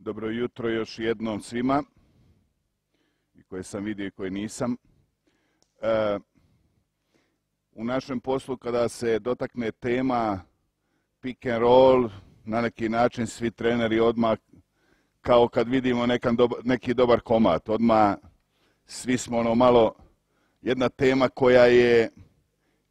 Dobro jutro još jednom svima, i koje sam vidio i koje nisam. E, u našem poslu kada se dotakne tema pick and roll, na neki način svi treneri odmah, kao kad vidimo neki dobar komad, odmah svi smo ono malo, jedna tema koja je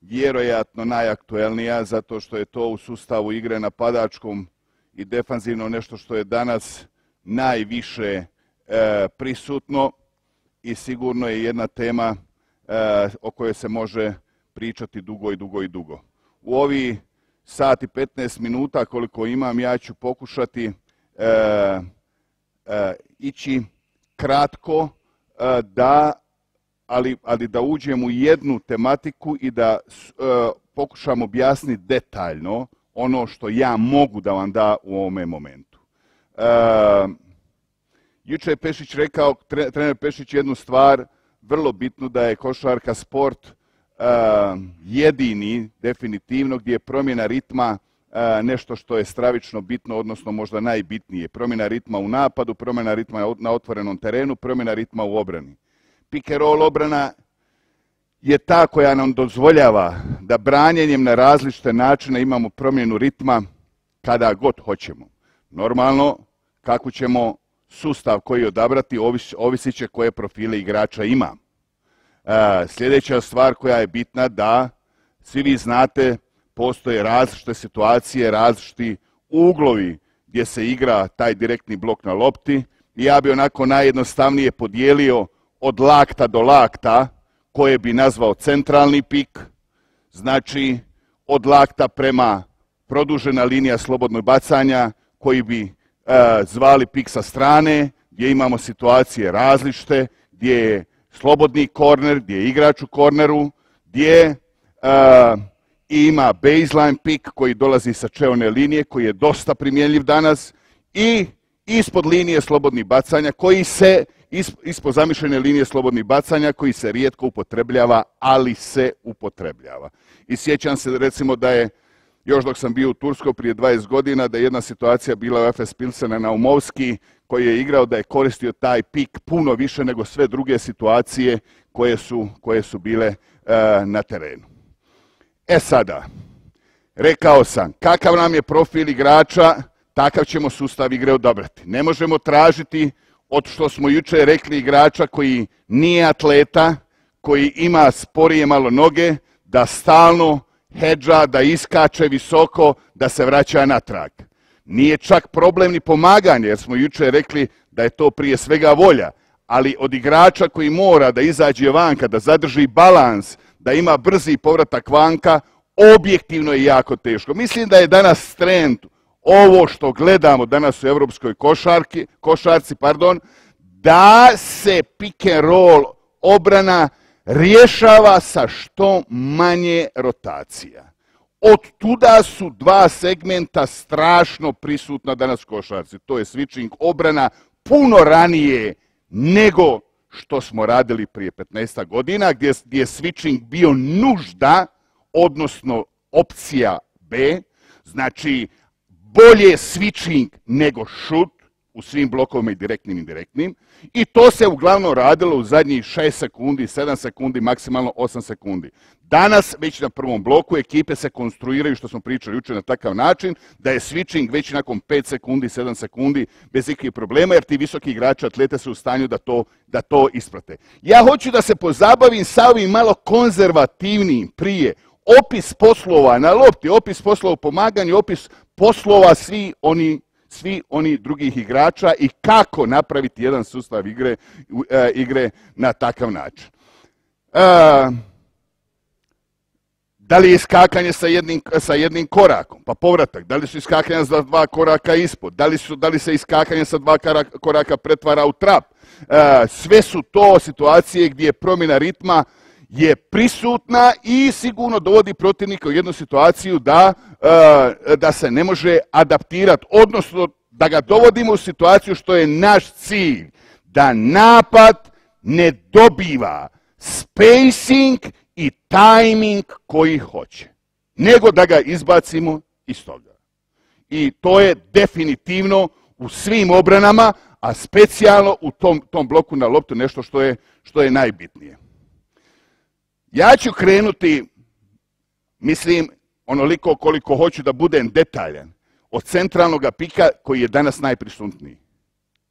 vjerojatno najaktuelnija, zato što je to u sustavu igre napadačkom i defanzivno nešto što je danas najviše e, prisutno i sigurno je jedna tema e, o kojoj se može pričati dugo i dugo i dugo. U ovi sat i 15 minuta koliko imam ja ću pokušati e, ići kratko da ali, ali da uđem u jednu tematiku i da pokušam objasniti detaljno ono što ja mogu da vam da u ovome momentu. Uh, jučer je Pešić rekao, trener Pešić jednu stvar, vrlo bitnu da je košarka sport jedini, definitivno, gdje je promjena ritma nešto što je stravično bitno, odnosno možda najbitnije. Promjena ritma u napadu, promjena ritma na otvorenom terenu, promjena ritma u obrani. Roll obrana je ta koja nam dozvoljava da branjenjem na različite načine imamo promjenu ritma kada god hoćemo. Normalno, kako ćemo sustav koji odabrati, ovisit će koje profile igrača ima. E, sljedeća stvar koja je bitna da svi vi znate postoje različite situacije, različiti uglovi gdje se igra taj direktni blok na lopti i ja bi onako najjednostavnije podijelio od lakta do lakta koje bi nazvao centralni pik, znači od lakta prema produžena linija slobodnog bacanja koji bi zvali pik sa strane, gdje imamo situacije različite, gdje je slobodni korner, gdje je igrač u korneru, gdje e, ima baseline pik koji dolazi sa čeone linije, koji je dosta primjenljiv danas, i ispod linije slobodnih bacanja koji se ispod zamišljene linije slobodnih bacanja koji se rijetko upotrebljava, ali se upotrebljava. I sjećam se recimo da je, još dok sam bio u Turskoj prije 20 godina, da je jedna situacija bila u FS Pilsena na Umovski, koji je igrao da je koristio taj pik puno više nego sve druge situacije koje su, koje su bile e, na terenu. E sada, rekao sam, kakav nam je profil igrača, takav ćemo sustav igre odabrati. Ne možemo tražiti od što smo jučer rekli igrača koji nije atleta, koji ima sporije malo noge, da stalno hedža, da iskače visoko, da se vraća natrag. Nije čak problem ni pomaganje, jer smo jučer rekli da je to prije svega volja, ali od igrača koji mora da izađe vanka, da zadrži balans, da ima brzi povratak vanka, objektivno je jako teško. Mislim da je danas trend ovo što gledamo danas u europskoj košarki, košarci, da se pick and roll obrana rješava sa što manje rotacija. Od tuda su dva segmenta strašno prisutna danas košarci. To je switching obrana puno ranije nego što smo radili prije 15 godina, gdje, je switching bio nužda, odnosno opcija B. Znači, bolje switching nego shoot u svim blokovima i direktnim i indirektnim. I to se uglavnom radilo u zadnjih 6 sekundi, 7 sekundi, maksimalno 8 sekundi. Danas, već na prvom bloku, ekipe se konstruiraju, što smo pričali jučer na takav način, da je switching već nakon 5 sekundi, 7 sekundi, bez ikakvih problema, jer ti visoki igrači atlete su u stanju da to, da to isprate. Ja hoću da se pozabavim sa ovim malo konzervativnim prije, opis poslova na lopti, opis poslova u pomaganju, opis poslova svi oni svi oni drugih igrača i kako napraviti jedan sustav igre, e, igre na takav način. E, da li je iskakanje sa jednim, sa jednim korakom, pa povratak, da li su iskakanja za dva koraka ispod, da li, su, da li se iskakanje sa dva koraka pretvara u trap. E, sve su to situacije gdje je promjena ritma je prisutna i sigurno dovodi protivnika u jednu situaciju da, e, da se ne može adaptirati, odnosno da ga dovodimo u situaciju što je naš cilj, da napad ne dobiva spacing i timing koji hoće, nego da ga izbacimo iz toga. I to je definitivno u svim obranama, a specijalno u tom, tom bloku na loptu nešto što je, što je najbitnije. Ja ću krenuti, mislim, onoliko koliko hoću da budem detaljan, od centralnog pika koji je danas najprisutniji.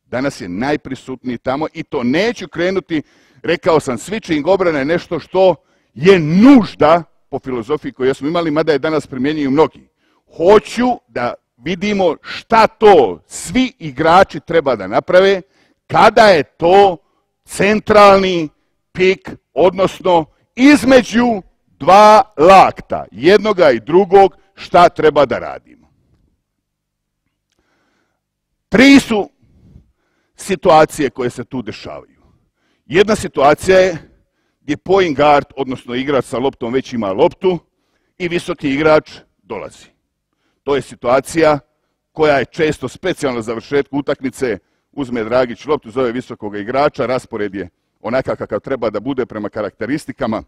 Danas je najprisutniji tamo i to neću krenuti, rekao sam, switching obrana je nešto što je nužda po filozofiji koju smo imali, mada je danas primjenjuju mnogi. Hoću da vidimo šta to svi igrači treba da naprave kada je to centralni pik, odnosno između dva lakta, jednoga i drugog, šta treba da radimo. Tri su situacije koje se tu dešavaju. Jedna situacija je gdje point guard, odnosno igrač sa loptom već ima loptu i visoki igrač dolazi. To je situacija koja je često specijalna završetku utakmice, uzme Dragić loptu, zove visokog igrača, raspored je onakav kakav treba da bude prema karakteristikama.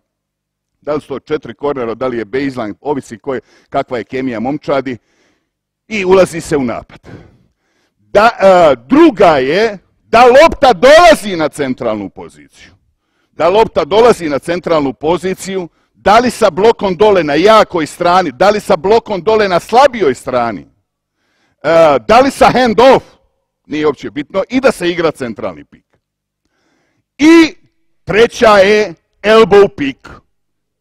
Da li su to četiri kornera, da li je baseline, ovisi koje, kakva je kemija momčadi i ulazi se u napad. Da, e, druga je da lopta dolazi na centralnu poziciju. Da lopta dolazi na centralnu poziciju, da li sa blokom dole na jakoj strani, da li sa blokom dole na slabijoj strani, e, da li sa hand off, nije uopće bitno, i da se igra centralni pik. I treća je elbow pick.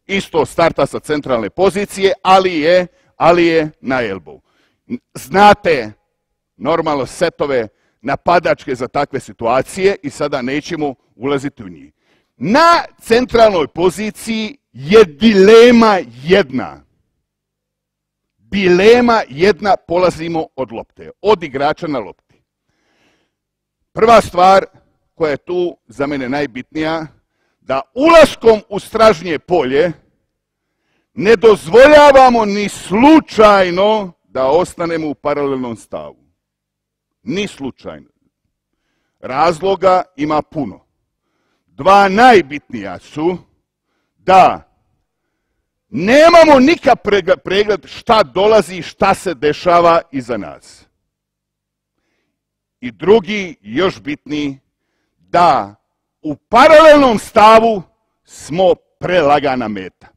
Isto starta sa centralne pozicije, ali je, ali je na elbow. Znate normalno setove napadačke za takve situacije i sada nećemo ulaziti u njih. Na centralnoj poziciji je dilema jedna. Dilema jedna, polazimo od lopte, od igrača na lopti. Prva stvar koja je tu za mene najbitnija, da ulaskom u stražnje polje ne dozvoljavamo ni slučajno da ostanemo u paralelnom stavu. Ni slučajno. Razloga ima puno. Dva najbitnija su da nemamo nikak pregled šta dolazi i šta se dešava iza nas. I drugi, još bitniji, da u paralelnom stavu smo prelagana meta.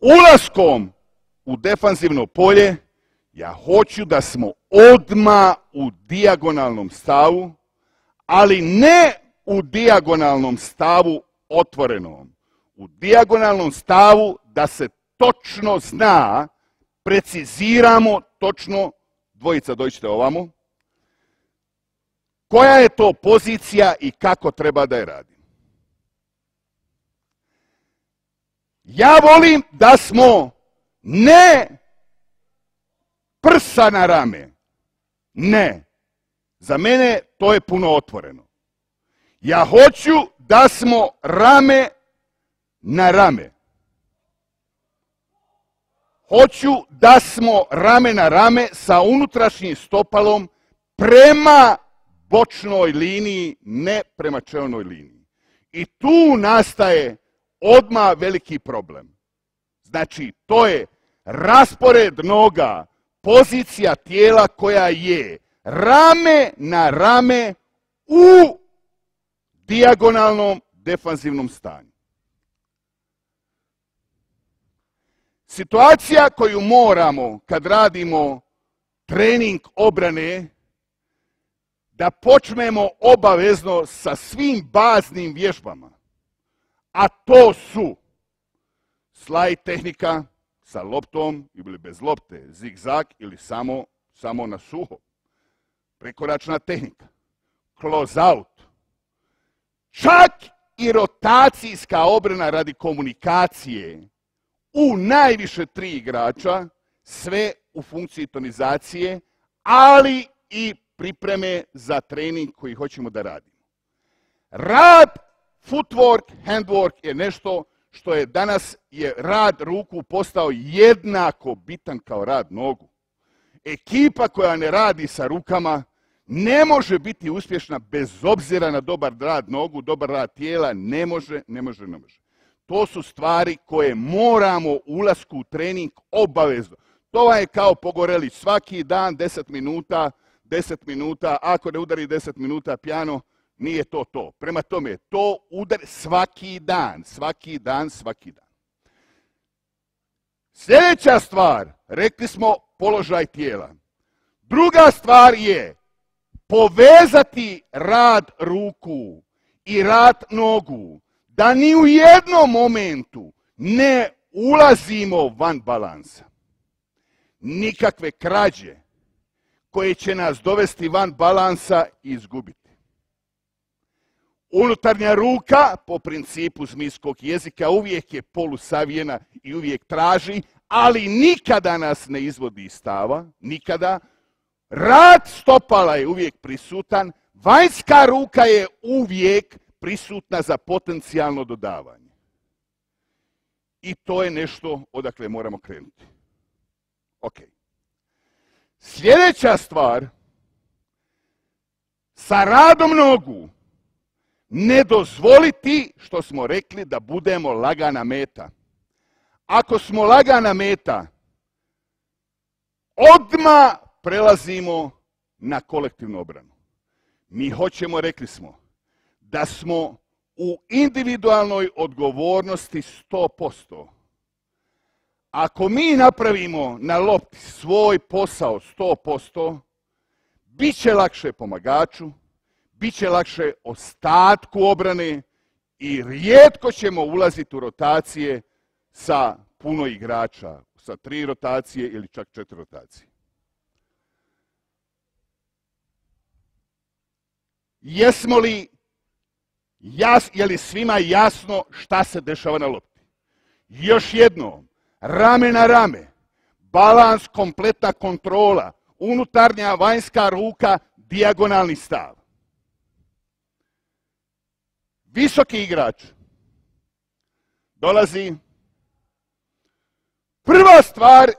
Ulaskom u defanzivno polje, ja hoću da smo odma u dijagonalnom stavu, ali ne u dijagonalnom stavu otvorenom. U dijagonalnom stavu da se točno zna, preciziramo točno, dvojica dođite ovamo, koja je to pozicija i kako treba da je radim. Ja volim da smo ne prsa na rame. Ne. Za mene to je puno otvoreno. Ja hoću da smo rame na rame. Hoću da smo rame na rame sa unutrašnjim stopalom prema bočnoj liniji, ne prema čelnoj liniji. I tu nastaje odma veliki problem. Znači, to je raspored noga, pozicija tijela koja je rame na rame u dijagonalnom defanzivnom stanju. Situacija koju moramo kad radimo trening obrane, da počnemo obavezno sa svim baznim vježbama. A to su slaj tehnika sa loptom ili bez lopte, zigzag ili samo, samo na suho. Prekoračna tehnika, close out, čak i rotacijska obrana radi komunikacije u najviše tri igrača, sve u funkciji tonizacije, ali i pripreme za trening koji hoćemo da radimo. Rad, footwork, handwork je nešto što je danas je rad ruku postao jednako bitan kao rad nogu. Ekipa koja ne radi sa rukama ne može biti uspješna bez obzira na dobar rad nogu, dobar rad tijela, ne može, ne može, ne može. To su stvari koje moramo ulasku u trening obavezno. To je kao pogoreli svaki dan 10 minuta, 10 minuta, ako ne udari 10 minuta pjano, nije to to. Prema tome, to udari svaki dan, svaki dan, svaki dan. Sljedeća stvar, rekli smo položaj tijela. Druga stvar je povezati rad ruku i rad nogu, da ni u jednom momentu ne ulazimo van balansa. Nikakve krađe koje će nas dovesti van balansa i izgubiti. Unutarnja ruka, po principu zmijskog jezika, uvijek je polusavijena i uvijek traži, ali nikada nas ne izvodi iz stava, nikada. Rad stopala je uvijek prisutan, vanjska ruka je uvijek prisutna za potencijalno dodavanje. I to je nešto odakle moramo krenuti. Ok. Sljedeća stvar, sa radom nogu, ne dozvoliti, što smo rekli, da budemo lagana meta. Ako smo lagana meta, odma prelazimo na kolektivnu obranu. Mi hoćemo, rekli smo, da smo u individualnoj odgovornosti 100%. Ako mi napravimo na lopti svoj posao 100%, bit će lakše pomagaču, bit će lakše ostatku obrane i rijetko ćemo ulaziti u rotacije sa puno igrača, sa tri rotacije ili čak četiri rotacije. Jesmo li, jas, je li svima jasno šta se dešava na lopti? Još jednom, rame na rame, balans, kompletna kontrola, unutarnja, vanjska ruka, dijagonalni stav. Visoki igrač dolazi. Prva stvar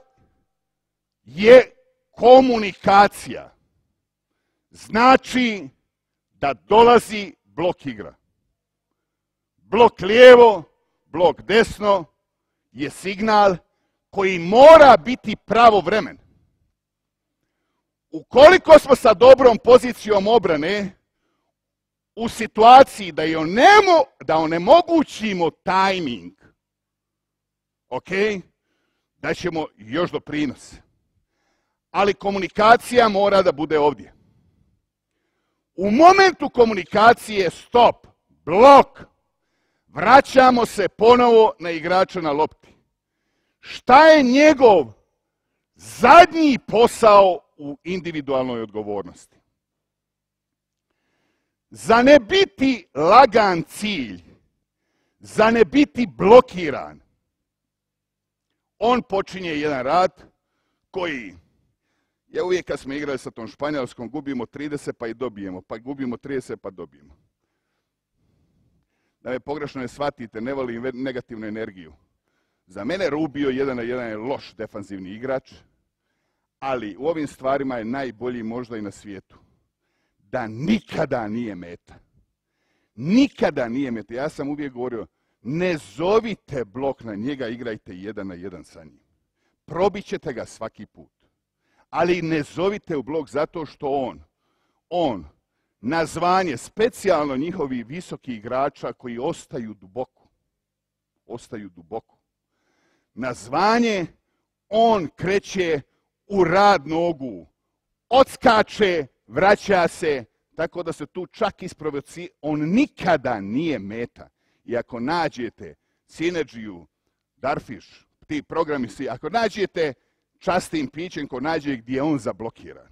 je komunikacija. Znači da dolazi blok igra. Blok lijevo, blok desno je signal koji mora biti pravovremen. Ukoliko smo sa dobrom pozicijom obrane u situaciji da, onemo, da onemogućimo tajming, ok, da ćemo još doprinos. Ali komunikacija mora da bude ovdje. U momentu komunikacije stop, blok, vraćamo se ponovo na igrača na lopti. Šta je njegov zadnji posao u individualnoj odgovornosti? Za ne biti lagan cilj, za ne biti blokiran, on počinje jedan rad koji ja uvijek kad smo igrali sa tom Španjolskom gubimo 30 pa i dobijemo, pa gubimo 30 pa dobijemo. Da me pogrešno ne shvatite, ne volim negativnu energiju. Za mene Rubio jedan na jedan je loš defanzivni igrač, ali u ovim stvarima je najbolji možda i na svijetu. Da nikada nije meta. Nikada nije meta. Ja sam uvijek govorio, ne zovite blok na njega, igrajte jedan na jedan sa njim. Probit ćete ga svaki put ali ne zovite u blog zato što on, on, na zvanje, specijalno njihovi visoki igrača koji ostaju duboko, ostaju duboko. Na zvanje on kreće u rad nogu, odskače, vraća se, tako da se tu čak isprovoci, on nikada nije meta. I ako nađete sinergiju, Darfish, ti programi si, ako nađete častim pićem ko nađe gdje je on zablokiran.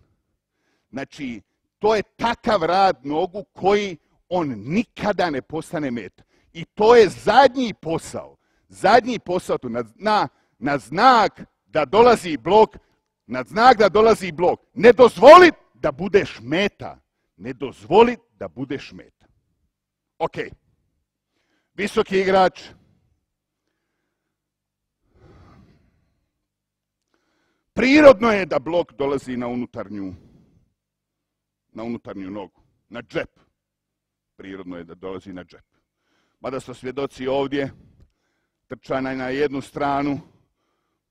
Znači, to je takav rad nogu koji on nikada ne postane met. I to je zadnji posao. Zadnji posao tu na, na, na znak da dolazi blok, na znak da dolazi blok. Ne dozvoli da budeš meta. Ne dozvoli da budeš meta. Ok. Visoki igrač, Prirodno je da blok dolazi na unutarnju, na unutarnju nogu, na džep. Prirodno je da dolazi na džep. Mada su svjedoci ovdje, trčana na jednu stranu,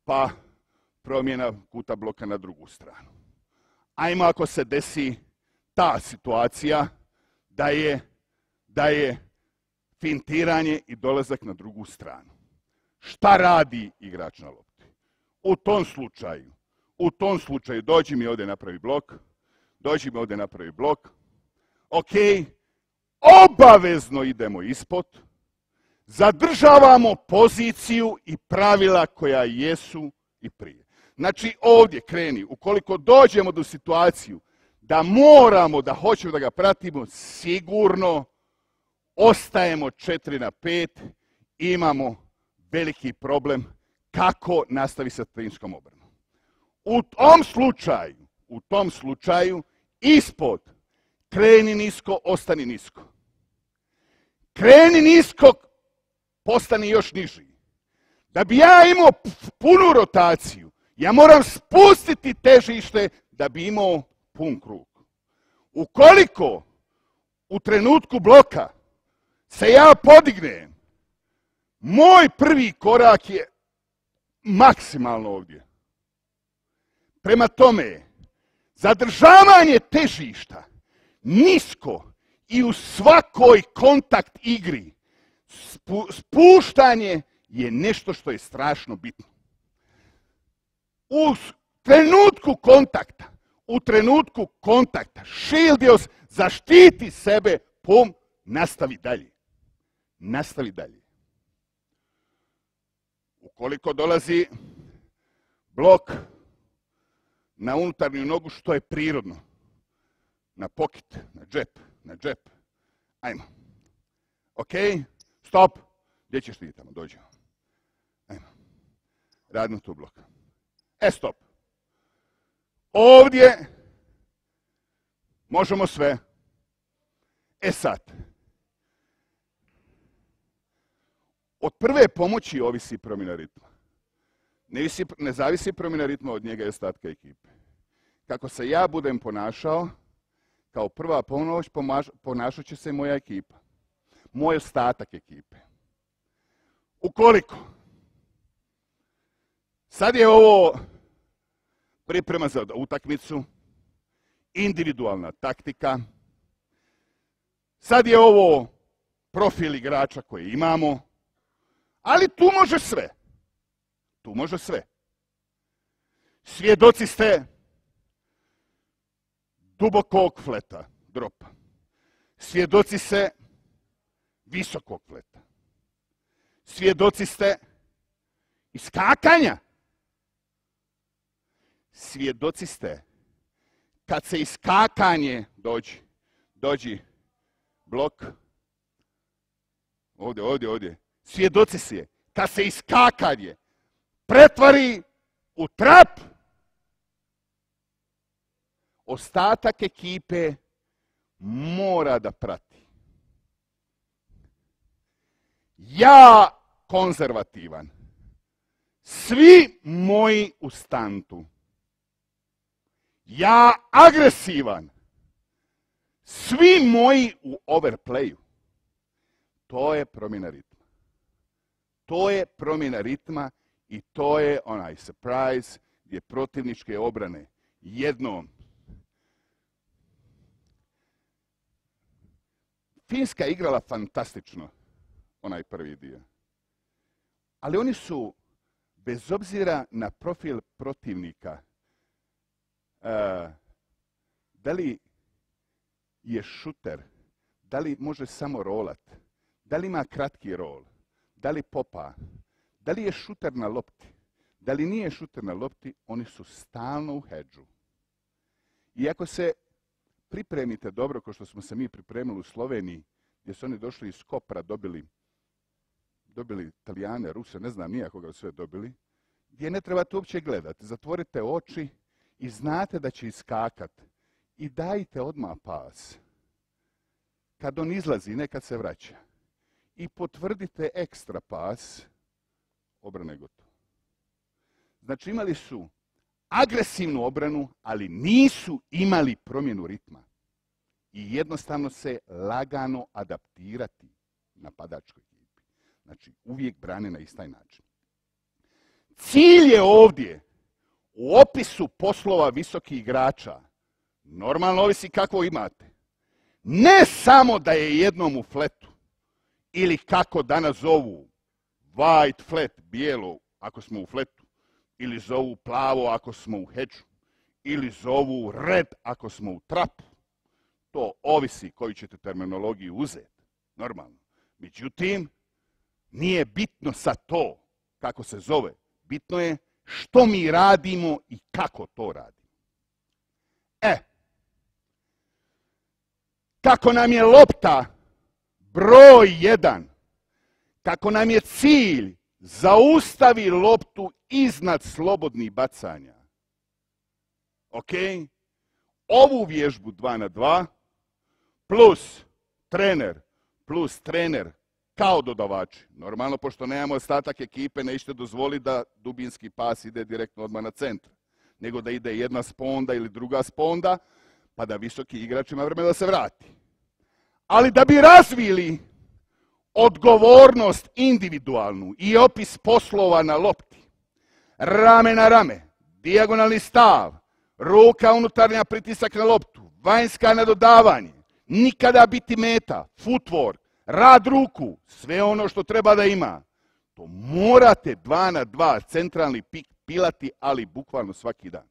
pa promjena kuta bloka na drugu stranu. Ajmo ako se desi ta situacija da je, da je fintiranje i dolazak na drugu stranu. Šta radi igrač na lopti? U tom slučaju, u tom slučaju dođi mi ovdje napravi blok, dođi mi ovdje napravi blok, ok, obavezno idemo ispod, zadržavamo poziciju i pravila koja jesu i prije. Znači ovdje kreni, ukoliko dođemo do situaciju da moramo, da hoćemo da ga pratimo, sigurno ostajemo 4 na 5, imamo veliki problem kako nastavi sa trinskom obranom. U tom slučaju, u tom slučaju, ispod, kreni nisko, ostani nisko. Kreni nisko, postani još niži. Da bi ja imao punu rotaciju, ja moram spustiti težište da bi imao pun krug. Ukoliko u trenutku bloka se ja podignem, moj prvi korak je maksimalno ovdje. Prema tome, zadržavanje težišta nisko i u svakoj kontakt igri spuštanje je nešto što je strašno bitno. U trenutku kontakta, u trenutku kontakta, Šildios zaštiti sebe, pum, nastavi dalje. Nastavi dalje. Ukoliko dolazi blok na unutarnju nogu, što je prirodno, na pokit, na džep, na džep, ajmo. Ok, stop. Gdje ćeš ti tamo? Dođi. Ajmo. Radno tu blok. E, stop. Ovdje možemo sve. E sad, od prve pomoći ovisi promjena ritma. Ne, zavisi promjena ritma od njega i ostatka ekipe. Kako se ja budem ponašao, kao prva pomoć ponašat će se moja ekipa. Moj ostatak ekipe. Ukoliko sad je ovo priprema za utakmicu, individualna taktika, sad je ovo profil igrača koji imamo, ali tu može sve. Tu može sve. Svjedoci ste dubokog fleta, dropa. Svjedoci se visokog fleta. Svjedoci ste iskakanja. Svjedoci ste kad se iskakanje dođi, dođi blok, ovdje, ovdje, ovdje, svjedoci se kad se iskakanje pretvari u trap, ostatak ekipe mora da prati. Ja konzervativan. Svi moji u stantu. Ja agresivan. Svi moji u overplayu. To je promjena ritma. To je promjena ritma i to je onaj surprise gdje protivničke obrane jednom Finska je igrala fantastično onaj prvi dio. Ali oni su, bez obzira na profil protivnika, uh, da li je šuter, da li može samo rolat, da li ima kratki rol, da li popa, da li je šuter na lopti, da li nije šuter na lopti, oni su stalno u hedžu. I ako se pripremite dobro, kao što smo se mi pripremili u Sloveniji, gdje su oni došli iz Kopra, dobili, dobili Italijane, Ruse, ne znam nijakoga sve dobili, gdje ne trebate uopće gledati. Zatvorite oči i znate da će iskakat. I dajte odmah pas. Kad on izlazi, ne kad se vraća. I potvrdite ekstra pas, obrana je gotovo. Znači imali su agresivnu obranu, ali nisu imali promjenu ritma. I jednostavno se lagano adaptirati napadačkoj ekipi. Znači uvijek brane na istaj način. Cilj je ovdje u opisu poslova visokih igrača, normalno ovisi kako imate, ne samo da je jednom u fletu, ili kako danas zovu white flat, bijelo ako smo u fletu, ili zovu plavo ako smo u hedžu, ili zovu red ako smo u trapu. To ovisi koju ćete terminologiju uzeti, normalno. Međutim, nije bitno sa to kako se zove. Bitno je što mi radimo i kako to radimo. E, kako nam je lopta broj jedan, kako nam je cilj zaustavi loptu iznad slobodnih bacanja. Ok? Ovu vježbu 2 na 2 plus trener plus trener kao dodavači. Normalno, pošto nemamo ostatak ekipe, nećete dozvoliti da dubinski pas ide direktno odmah na centar. Nego da ide jedna sponda ili druga sponda, pa da visoki igrač ima vremena da se vrati. Ali da bi razvili odgovornost individualnu i opis poslova na lopti, rame na rame, dijagonalni stav, ruka unutarnja pritisak na loptu, vanjska na dodavanje, nikada biti meta, footwork, rad ruku, sve ono što treba da ima. To morate dva na dva centralni pik pilati, ali bukvalno svaki dan.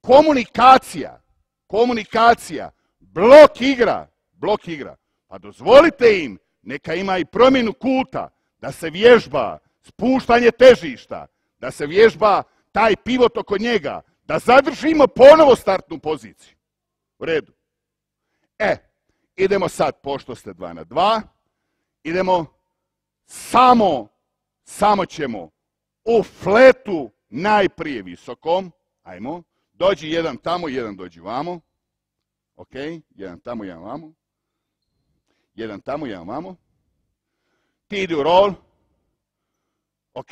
Komunikacija, komunikacija, blok igra, blok igra. Pa dozvolite im, neka ima i promjenu kuta, da se vježba spuštanje težišta, da se vježba taj pivot oko njega, da zadržimo ponovo startnu poziciju. U redu. E, idemo sad, pošto ste dva na dva, idemo samo, samo ćemo u fletu najprije visokom, ajmo, dođi jedan tamo, jedan dođi vamo, ok, jedan tamo, jedan vamo, jedan tamo, jedan vamo, ti idi u rol, ok,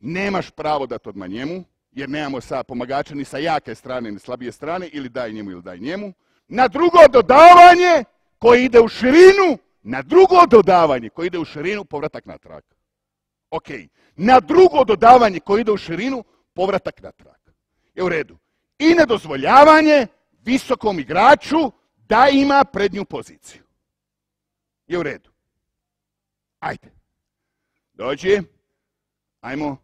nemaš pravo dati odmah njemu, jer nemamo sa pomagača ni sa jake strane ni slabije strane, ili daj njemu ili daj njemu. Na drugo dodavanje koji ide u širinu, na drugo dodavanje koje ide u širinu, povratak natrag. Ok. Na drugo dodavanje koje ide u širinu, povratak natrag. Je u redu. I nedozvoljavanje visokom igraču da ima prednju poziciju. Je u redu. Ajde. Dođi. Ajmo.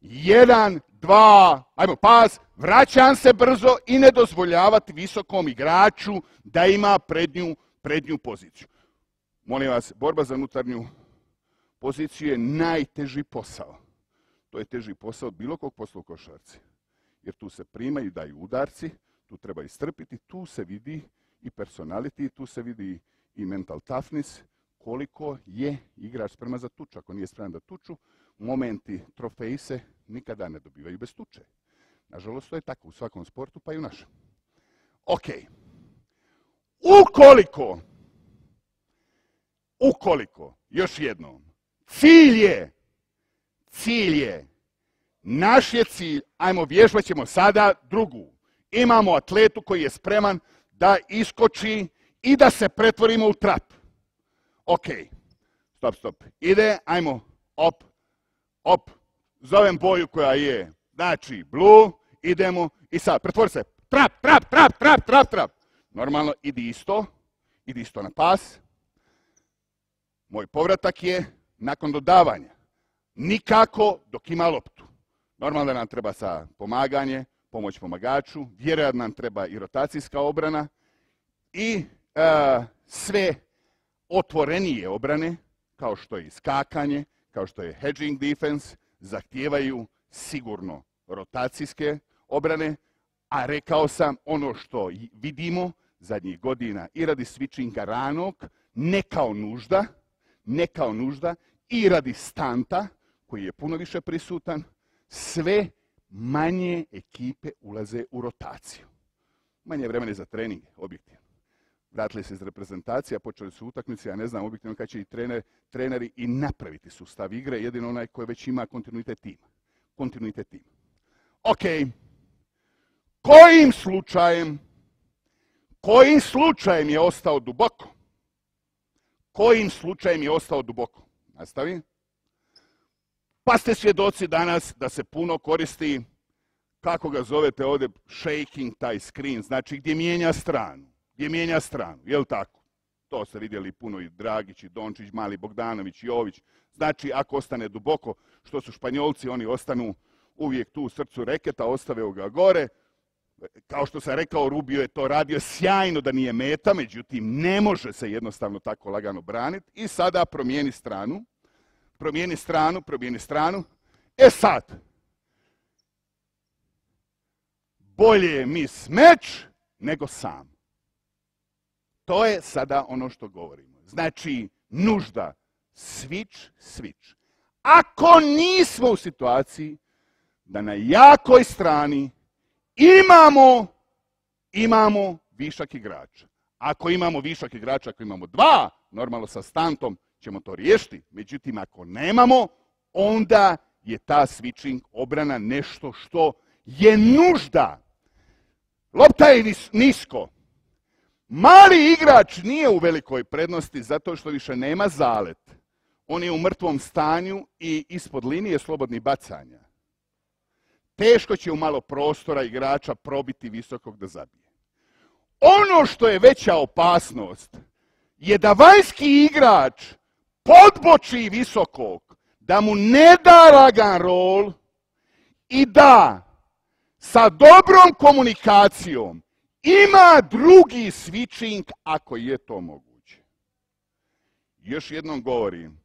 Jedan, dva, ajmo pas, vraćam se brzo i ne dozvoljavati visokom igraču da ima prednju, prednju poziciju. Molim vas, borba za unutarnju poziciju je najteži posao. To je teži posao od bilo kog posla u košarci. Jer tu se primaju, daju udarci, tu treba istrpiti, tu se vidi i personality, tu se vidi i mental toughness, koliko je igrač spreman za tuču. Ako nije spreman da tuču, momenti trofeji se nikada ne dobivaju bez tuče. Nažalost, to je tako u svakom sportu, pa i u našem. Ok. Ukoliko ukoliko, još jednom, cilj je, cilj je, naš je cilj, ajmo vježbat ćemo sada drugu. Imamo atletu koji je spreman da iskoči i da se pretvorimo u trap. Ok, stop, stop. Ide, ajmo, op, op, zovem boju koja je, znači, blue, idemo i sad, pretvori se, trap, trap, trap, trap, trap, trap. Normalno, idi isto, idi isto na pas, moj povratak je nakon dodavanja. Nikako dok ima loptu. Normalno nam treba sa pomaganje, pomoć pomagaču, vjerojatno nam treba i rotacijska obrana i sve otvorenije obrane, kao što je iskakanje, kao što je hedging defense, zahtijevaju sigurno rotacijske obrane, a rekao sam ono što vidimo zadnjih godina i radi switchinga ranog, ne kao nužda, ne kao nužda i radi stanta koji je puno više prisutan, sve manje ekipe ulaze u rotaciju. Manje vremena za trening, objektivno. Vratili se iz reprezentacija, počeli su utakmice, ja ne znam objektivno kada će i trener, treneri i napraviti sustav igre, jedino onaj koji već ima kontinuitet tima. Kontinuitet tima. Ok, kojim slučajem, kojim slučajem je ostao duboko? kojim slučajem je ostao duboko. Nastavi. Pa ste svjedoci danas da se puno koristi kako ga zovete ovdje, shaking taj screen, znači gdje mijenja stranu, gdje mijenja stranu, jel tako? To ste vidjeli puno i Dragić, i Dončić, Mali Bogdanović, Jović. Znači, ako ostane duboko, što su Španjolci, oni ostanu uvijek tu u srcu reketa, ostave ga gore. Kao što sam rekao, Rubio je to radio sjajno da nije meta, međutim, ne može se jednostavno tako lagano braniti. I sada promijeni stranu, promijeni stranu, promijeni stranu. E sad, bolje je mis meč nego sam. To je sada ono što govorimo. Znači, nužda, switch, switch. Ako nismo u situaciji da na jakoj strani imamo, imamo višak igrača. Ako imamo višak igrača, ako imamo dva, normalno sa stantom ćemo to riješiti. Međutim, ako nemamo, onda je ta switching obrana nešto što je nužda. Lopta je nisko. Mali igrač nije u velikoj prednosti zato što više nema zalet. On je u mrtvom stanju i ispod linije slobodnih bacanja. Teško će u malo prostora igrača probiti visokog da zabije. Ono što je veća opasnost je da vanjski igrač podboči visokog, da mu ne da lagan rol i da sa dobrom komunikacijom ima drugi switching ako je to moguće. Još jednom govorim,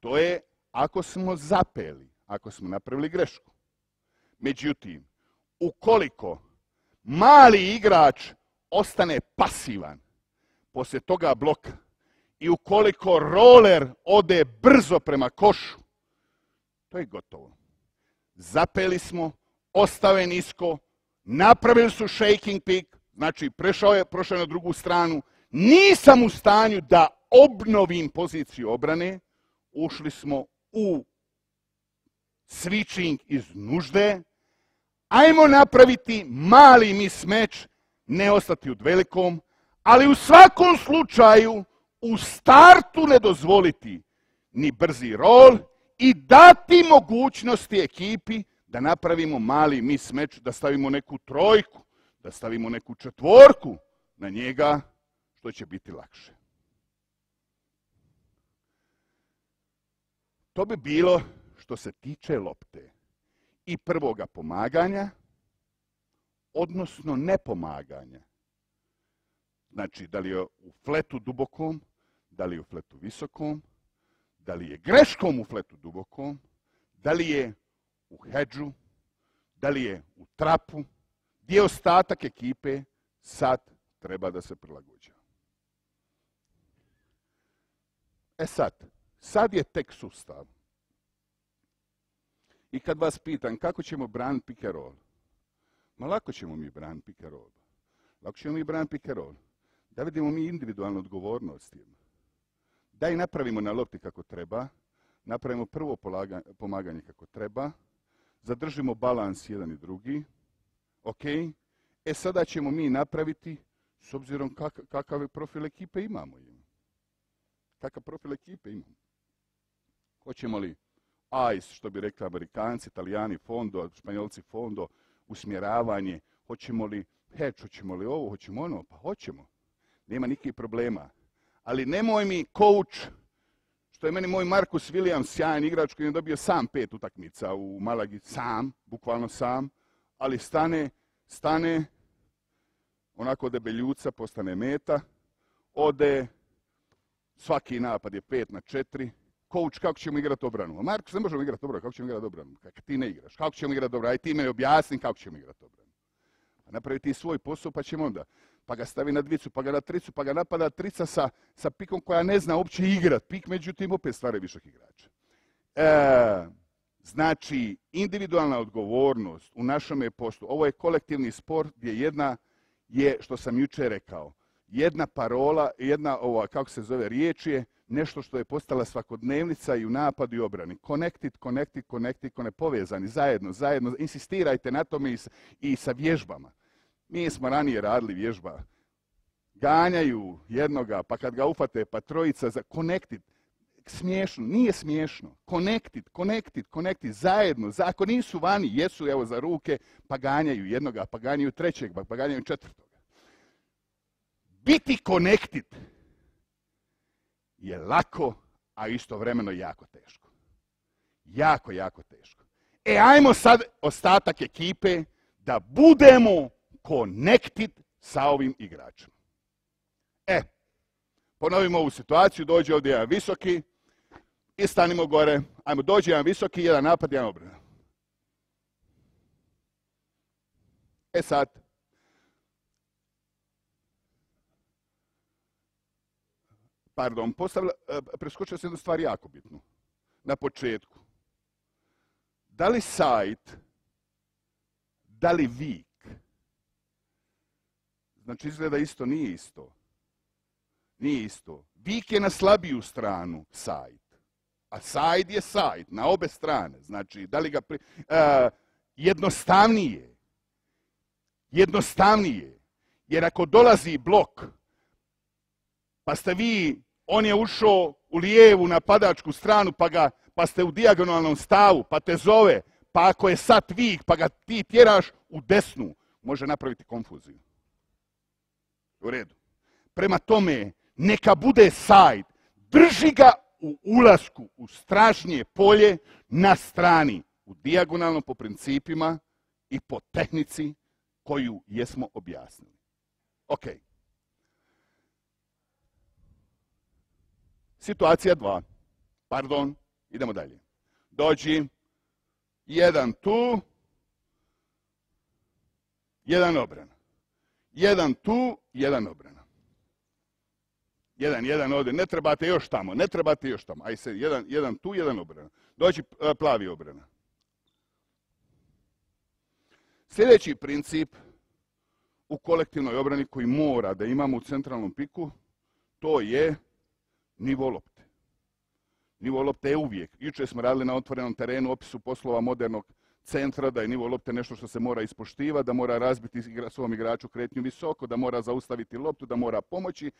to je ako smo zapeli, ako smo napravili grešku. Međutim, ukoliko mali igrač ostane pasivan poslije toga bloka i ukoliko roller ode brzo prema košu, to je gotovo. Zapeli smo, ostave nisko, napravili su shaking pick, znači prešao je, prošao je na drugu stranu, nisam u stanju da obnovim poziciju obrane, ušli smo u switching iz nužde, ajmo napraviti mali mismeč, ne ostati u velikom, ali u svakom slučaju u startu ne dozvoliti ni brzi rol i dati mogućnosti ekipi da napravimo mali mismeč, da stavimo neku trojku, da stavimo neku četvorku na njega, što će biti lakše. To bi bilo što se tiče lopte i prvoga pomaganja, odnosno nepomaganja. Znači, da li je u fletu dubokom, da li je u fletu visokom, da li je greškom u fletu dubokom, da li je u hedžu, da li je u trapu, gdje ostatak ekipe sad treba da se prilagođa. E sad, sad je tek sustav. I kad vas pitam kako ćemo and roll, ma lako ćemo mi and roll. Lako ćemo mi and roll. Da vidimo mi individualnu odgovornost. Da i napravimo na lopti kako treba, napravimo prvo pomaganje kako treba, zadržimo balans jedan i drugi, ok, e sada ćemo mi napraviti, s obzirom kakav profil ekipe imamo. Kakav profil ekipe imamo. Hoćemo li ICE, što bi rekli Amerikanci, Italijani fondo, Španjolci fondo, usmjeravanje, hoćemo li hedge, hoćemo li ovo, hoćemo ono, pa hoćemo. Nema nikakvih problema. Ali nemoj mi coach, što je meni moj Markus Williams, sjajan igrač koji je dobio sam pet utakmica u Malagi, sam, bukvalno sam, ali stane, stane, onako debeljuca, postane meta, ode, svaki napad je pet na četiri, coach, kako ćemo igrati obranu? A Marko, ne možemo igrati obranu, kako ćemo igrati obranu? Kako ti ne igraš? Kako ćemo igrati obranu? Aj ti me objasni kako ćemo igrati obranu. Pa napravi ti svoj posao, pa ćemo onda. Pa ga stavi na dvicu, pa ga na tricu, pa ga napada trica sa, sa pikom koja ne zna uopće igrat. Pik, međutim, opet stvara višak igrača. E, znači, individualna odgovornost u našem poslu. Ovo je kolektivni sport gdje jedna je, što sam jučer rekao, jedna parola, jedna ova, kako se zove, riječ je nešto što je postala svakodnevnica i u napadu i obrani. Connected, connected, connected, ne povezani, zajedno, zajedno, insistirajte na tome i, i sa vježbama. Mi smo ranije radili vježba. Ganjaju jednoga, pa kad ga ufate, pa trojica za connected. Smiješno, nije smiješno. Connected, connected, connected, zajedno. Za, ako nisu vani, jesu evo za ruke, pa ganjaju jednoga, pa ganjaju trećeg, pa ganjaju četvrtoga. Biti connected je lako, a istovremeno jako teško. Jako, jako teško. E, ajmo sad ostatak ekipe da budemo connected sa ovim igračem. E, ponovimo ovu situaciju, dođe ovdje jedan visoki i stanimo gore. Ajmo, dođe jedan visoki, jedan napad, jedan obrana. E sad, pardon, e, preskočio sam jednu stvar jako bitnu. Na početku. Da li sajt, da li vik, znači izgleda isto, nije isto. Nije isto. Vik je na slabiju stranu sajt. A sajt je sajt, na obe strane. Znači, da li ga... Pri... Uh, jednostavnije. Jednostavnije. Jer ako dolazi blok, pa ste vi, on je ušao u lijevu napadačku stranu, pa, ga, pa ste u dijagonalnom stavu, pa te zove, pa ako je sat vik, pa ga ti tjeraš u desnu, može napraviti konfuziju. U redu. Prema tome, neka bude sajt, drži ga u ulasku u strašnije polje na strani, u dijagonalno po principima i po tehnici koju jesmo objasnili. Ok. Situacija dva. Pardon, idemo dalje. Dođi, jedan tu, jedan obrana. Jedan tu, jedan obrana. Jedan, jedan ovdje, ne trebate još tamo, ne trebate još tamo. Aj se, jedan, jedan tu, jedan obrana. Dođi e, plavi obrana. Sljedeći princip u kolektivnoj obrani koji mora da imamo u centralnom piku, to je nivo lopte. Nivo lopte je uvijek. Jučer smo radili na otvorenom terenu opisu poslova modernog centra, da je nivo lopte nešto što se mora ispoštivati, da mora razbiti svom igraču kretnju visoko, da mora zaustaviti loptu, da mora pomoći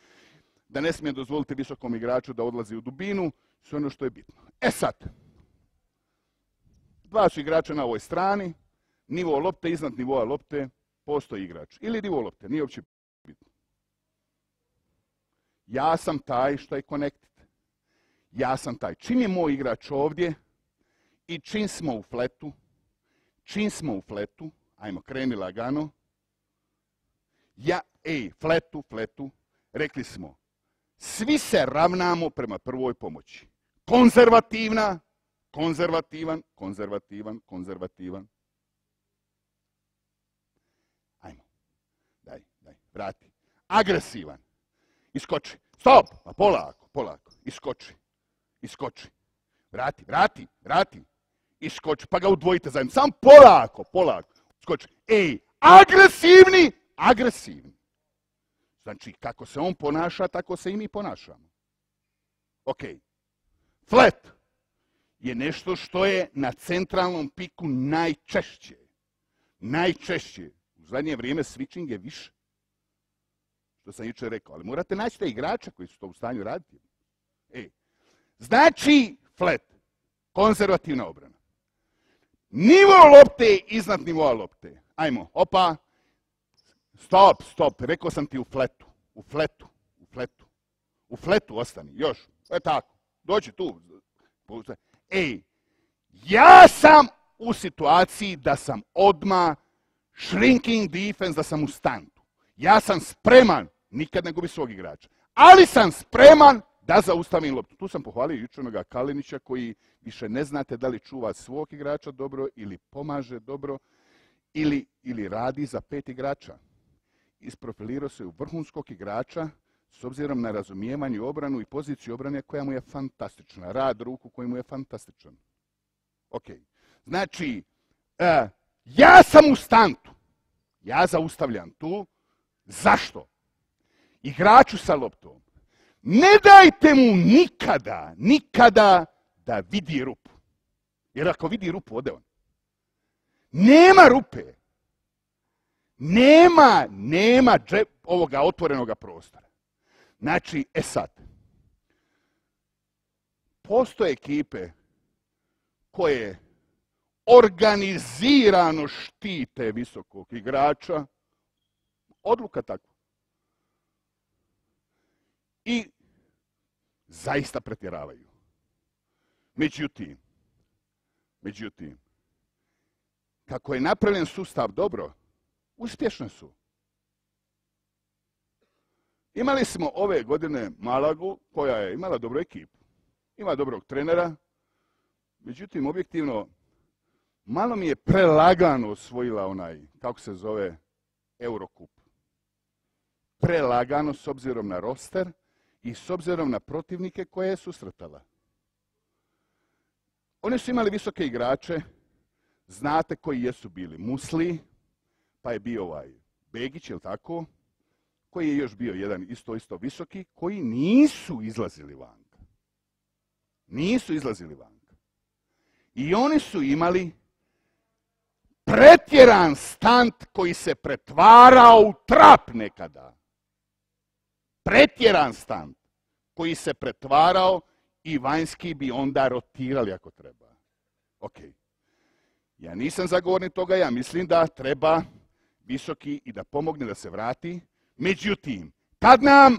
da ne smije dozvoliti visokom igraču da odlazi u dubinu, sve ono što je bitno. E sad, dva su igrača na ovoj strani, nivo lopte, iznad nivoa lopte, postoji igrač. Ili nivo lopte, nije uopće bitno. Ja sam taj što je connected. Ja sam taj. Čim je moj igrač ovdje i čim smo u fletu, čim smo u fletu, ajmo kreni lagano, ja, ej, fletu, fletu, rekli smo, svi se ravnamo prema prvoj pomoći. Konzervativna, konzervativan, konzervativan, konzervativan. Ajmo, daj, daj, vrati. Agresivan, iskoči. Stop, pa polako, polako, iskoči, iskoči. Vrati, vrati, vrati, iskoči, pa ga udvojite zajedno. Sam polako, polako, iskoči. Ej, agresivni, agresivni. Znači, kako se on ponaša, tako se i mi ponašamo. Ok. Flat je nešto što je na centralnom piku najčešće. Najčešće. U zadnje vrijeme switching je više. Što sam jučer rekao. Ali morate naći te igrača koji su to u stanju raditi. E. Znači, flat. Konzervativna obrana. Nivo lopte iznad nivoa lopte. Ajmo, opa, Stop, stop, rekao sam ti u fletu, u fletu, u fletu. U fletu ostani, još. E tako, dođi tu. Ej, ja sam u situaciji da sam odma shrinking defense, da sam u stantu. Ja sam spreman, nikad ne gubi svog igrača, ali sam spreman da zaustavim loptu. Tu sam pohvalio jučer Kalinića koji više ne znate da li čuva svog igrača dobro ili pomaže dobro ili, ili radi za pet igrača isprofilirao se u vrhunskog igrača s obzirom na razumijevanje obranu i poziciju obrane koja mu je fantastična. Rad ruku koji mu je fantastičan. Ok. Znači, uh, ja sam u stantu. Ja zaustavljam tu. Zašto? Igraču sa loptom. Ne dajte mu nikada, nikada da vidi rupu. Jer ako vidi rupu, ode on. Nema rupe. Nema, nema džep, ovoga otvorenog prostora. Znači, e sad, postoje ekipe koje organizirano štite visokog igrača, odluka takva. I zaista pretjeravaju. Međutim, međutim, kako je napravljen sustav dobro, uspješni su. Imali smo ove godine Malagu koja je imala dobru ekipu. Ima dobrog trenera. Međutim, objektivno, malo mi je prelagano osvojila onaj, kako se zove, Eurokup. Prelagano s obzirom na roster i s obzirom na protivnike koje je susretala. Oni su imali visoke igrače, znate koji jesu bili Musli, pa je bio ovaj Begić, jel tako? Koji je još bio jedan isto isto visoki, koji nisu izlazili vanka. Nisu izlazili vanka. I oni su imali pretjeran stant koji se pretvarao u trap nekada. Pretjeran stant koji se pretvarao i vanjski bi onda rotirali ako treba. Ok. Ja nisam zagovornik toga, ja mislim da treba visoki i da pomogne da se vrati. Međutim, kad nam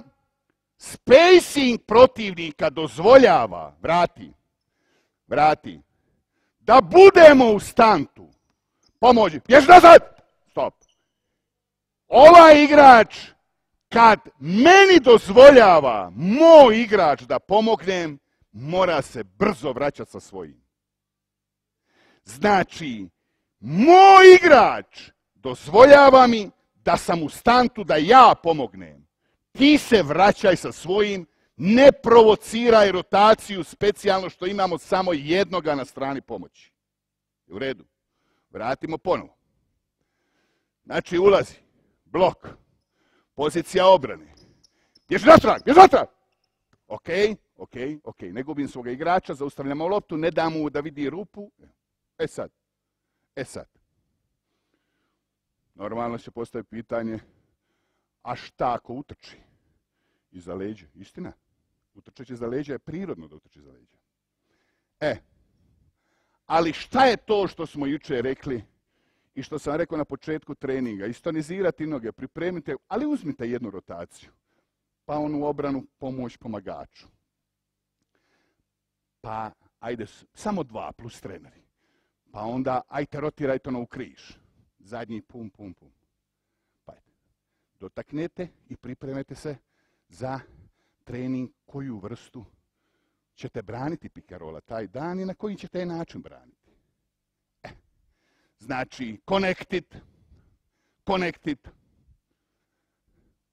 spacing protivnika dozvoljava, vrati, vrati, da budemo u stantu, pomoći, pješ nazad, stop. Ovaj igrač, kad meni dozvoljava moj igrač da pomognem, mora se brzo vraćati sa svojim. Znači, moj igrač dozvoljava mi da sam u stantu da ja pomognem. Ti se vraćaj sa svojim, ne provociraj rotaciju specijalno što imamo samo jednoga na strani pomoći. U redu. Vratimo ponovo. Znači ulazi, blok, pozicija obrane. Bježi natrag, bježi natrag! Ok, ok, ok. Ne gubim svoga igrača, zaustavljamo loptu, ne dam mu da vidi rupu. E sad, e sad. Normalno se postavi pitanje, a šta ako utrči iza leđa? Istina, utrčeći za leđa je prirodno da utrči za leđa. E, ali šta je to što smo jučer rekli i što sam rekao na početku treninga? Istonizirati noge, pripremite, ali uzmite jednu rotaciju. Pa onu obranu pomoć pomagaču. Pa, ajde, samo dva plus treneri. Pa onda, ajte rotirajte ono u križ. Zadnji pum, pum, pum. Pa dotaknete i pripremete se za trening koju vrstu ćete braniti pikarola taj dan i na koji ćete način braniti. E, znači, connected, connected,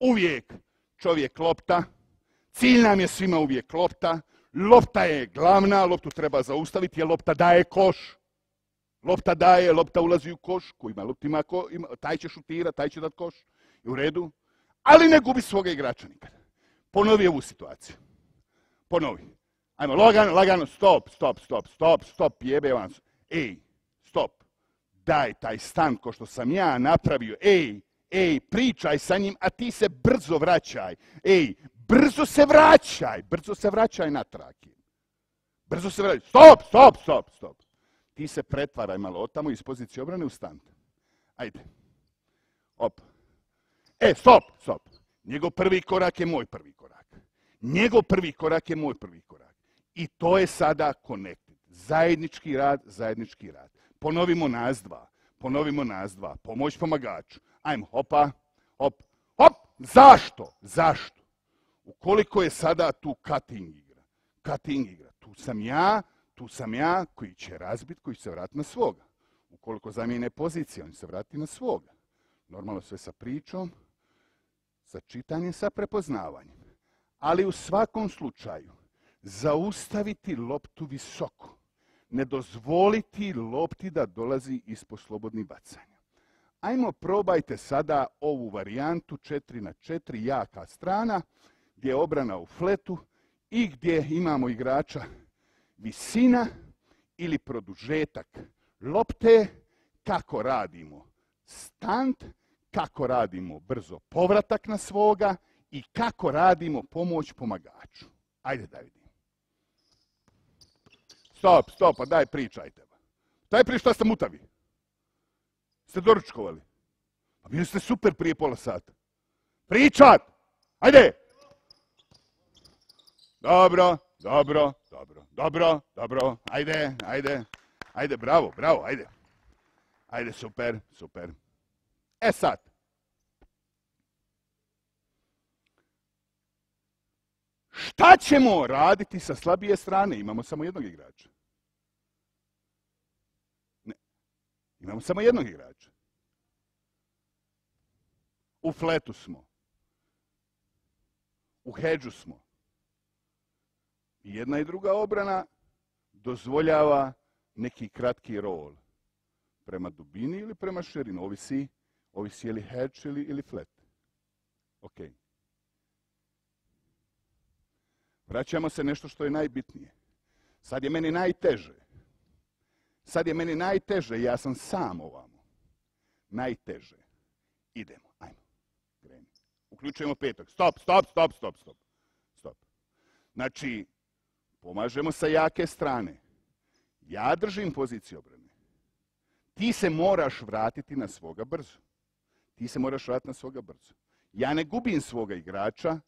uvijek čovjek lopta, cilj nam je svima uvijek lopta, lopta je glavna, loptu treba zaustaviti jer lopta daje koš. Lopta daje, lopta ulazi u koš, ko ima lopta ima, ima taj će šutira, taj će dat koš. I u redu. Ali ne gubi svoga igrača nikada. Ponovi ovu situaciju. Ponovi. Ajmo, lagano, lagano, stop, stop, stop, stop, stop, jebe vam. Ej, stop. Daj taj stan ko što sam ja napravio. Ej, ej, pričaj sa njim, a ti se brzo vraćaj. Ej, brzo se vraćaj, brzo se vraćaj natrag. Brzo se vraćaj. Stop, stop, stop, stop. Ti se pretvaraj malo otamo iz pozicije obrane u stand. Ajde. Op. E, stop, stop. Njegov prvi korak je moj prvi korak. Njegov prvi korak je moj prvi korak. I to je sada connected. Zajednički rad, zajednički rad. Ponovimo nas dva. Ponovimo nas dva. Pomoć pomagaču. Ajmo, hopa, hop, hop. Zašto? Zašto? Ukoliko je sada tu cutting igra. Cutting igra. Tu sam ja, tu sam ja koji će razbiti, koji će se vratiti na svoga. Ukoliko zamijene pozicije, on će se vratiti na svoga. Normalno sve sa pričom, sa čitanjem, sa prepoznavanjem. Ali u svakom slučaju, zaustaviti loptu visoko. Ne dozvoliti lopti da dolazi ispod slobodnih bacanja. Ajmo probajte sada ovu varijantu 4 na 4 jaka strana gdje je obrana u fletu i gdje imamo igrača visina ili produžetak lopte, kako radimo stant, kako radimo brzo povratak na svoga i kako radimo pomoć pomagaču. Ajde da vidimo. Stop, stop, pa daj pričajte. Daj prič šta ste mutavi. Ste doručkovali. Pa bili ste super prije pola sata. Pričat! Ajde! Dobro, dobro, dobro, dobro. Ajde, ajde. Ajde, bravo, bravo, ajde. Ajde, super, super. E sad. Šta ćemo raditi sa slabije strane? Imamo samo jednog igrača. Ne. Imamo samo jednog igrača. U fletu smo. U hedžu smo. I jedna i druga obrana dozvoljava neki kratki rol. Prema dubini ili prema širini. Ovisi, ovisi je li hedge ili, ili flat. Ok. Vraćamo se nešto što je najbitnije. Sad je meni najteže. Sad je meni najteže, ja sam sam ovamo. Najteže. Idemo, ajmo. Kreni. Uključujemo petak. Stop, stop, stop, stop, stop. Stop. Znači, pomažemo sa jake strane. Ja držim poziciju obrane. Ti se moraš vratiti na svoga brzo. Ti se moraš vratiti na svoga brzo. Ja ne gubim svoga igrača,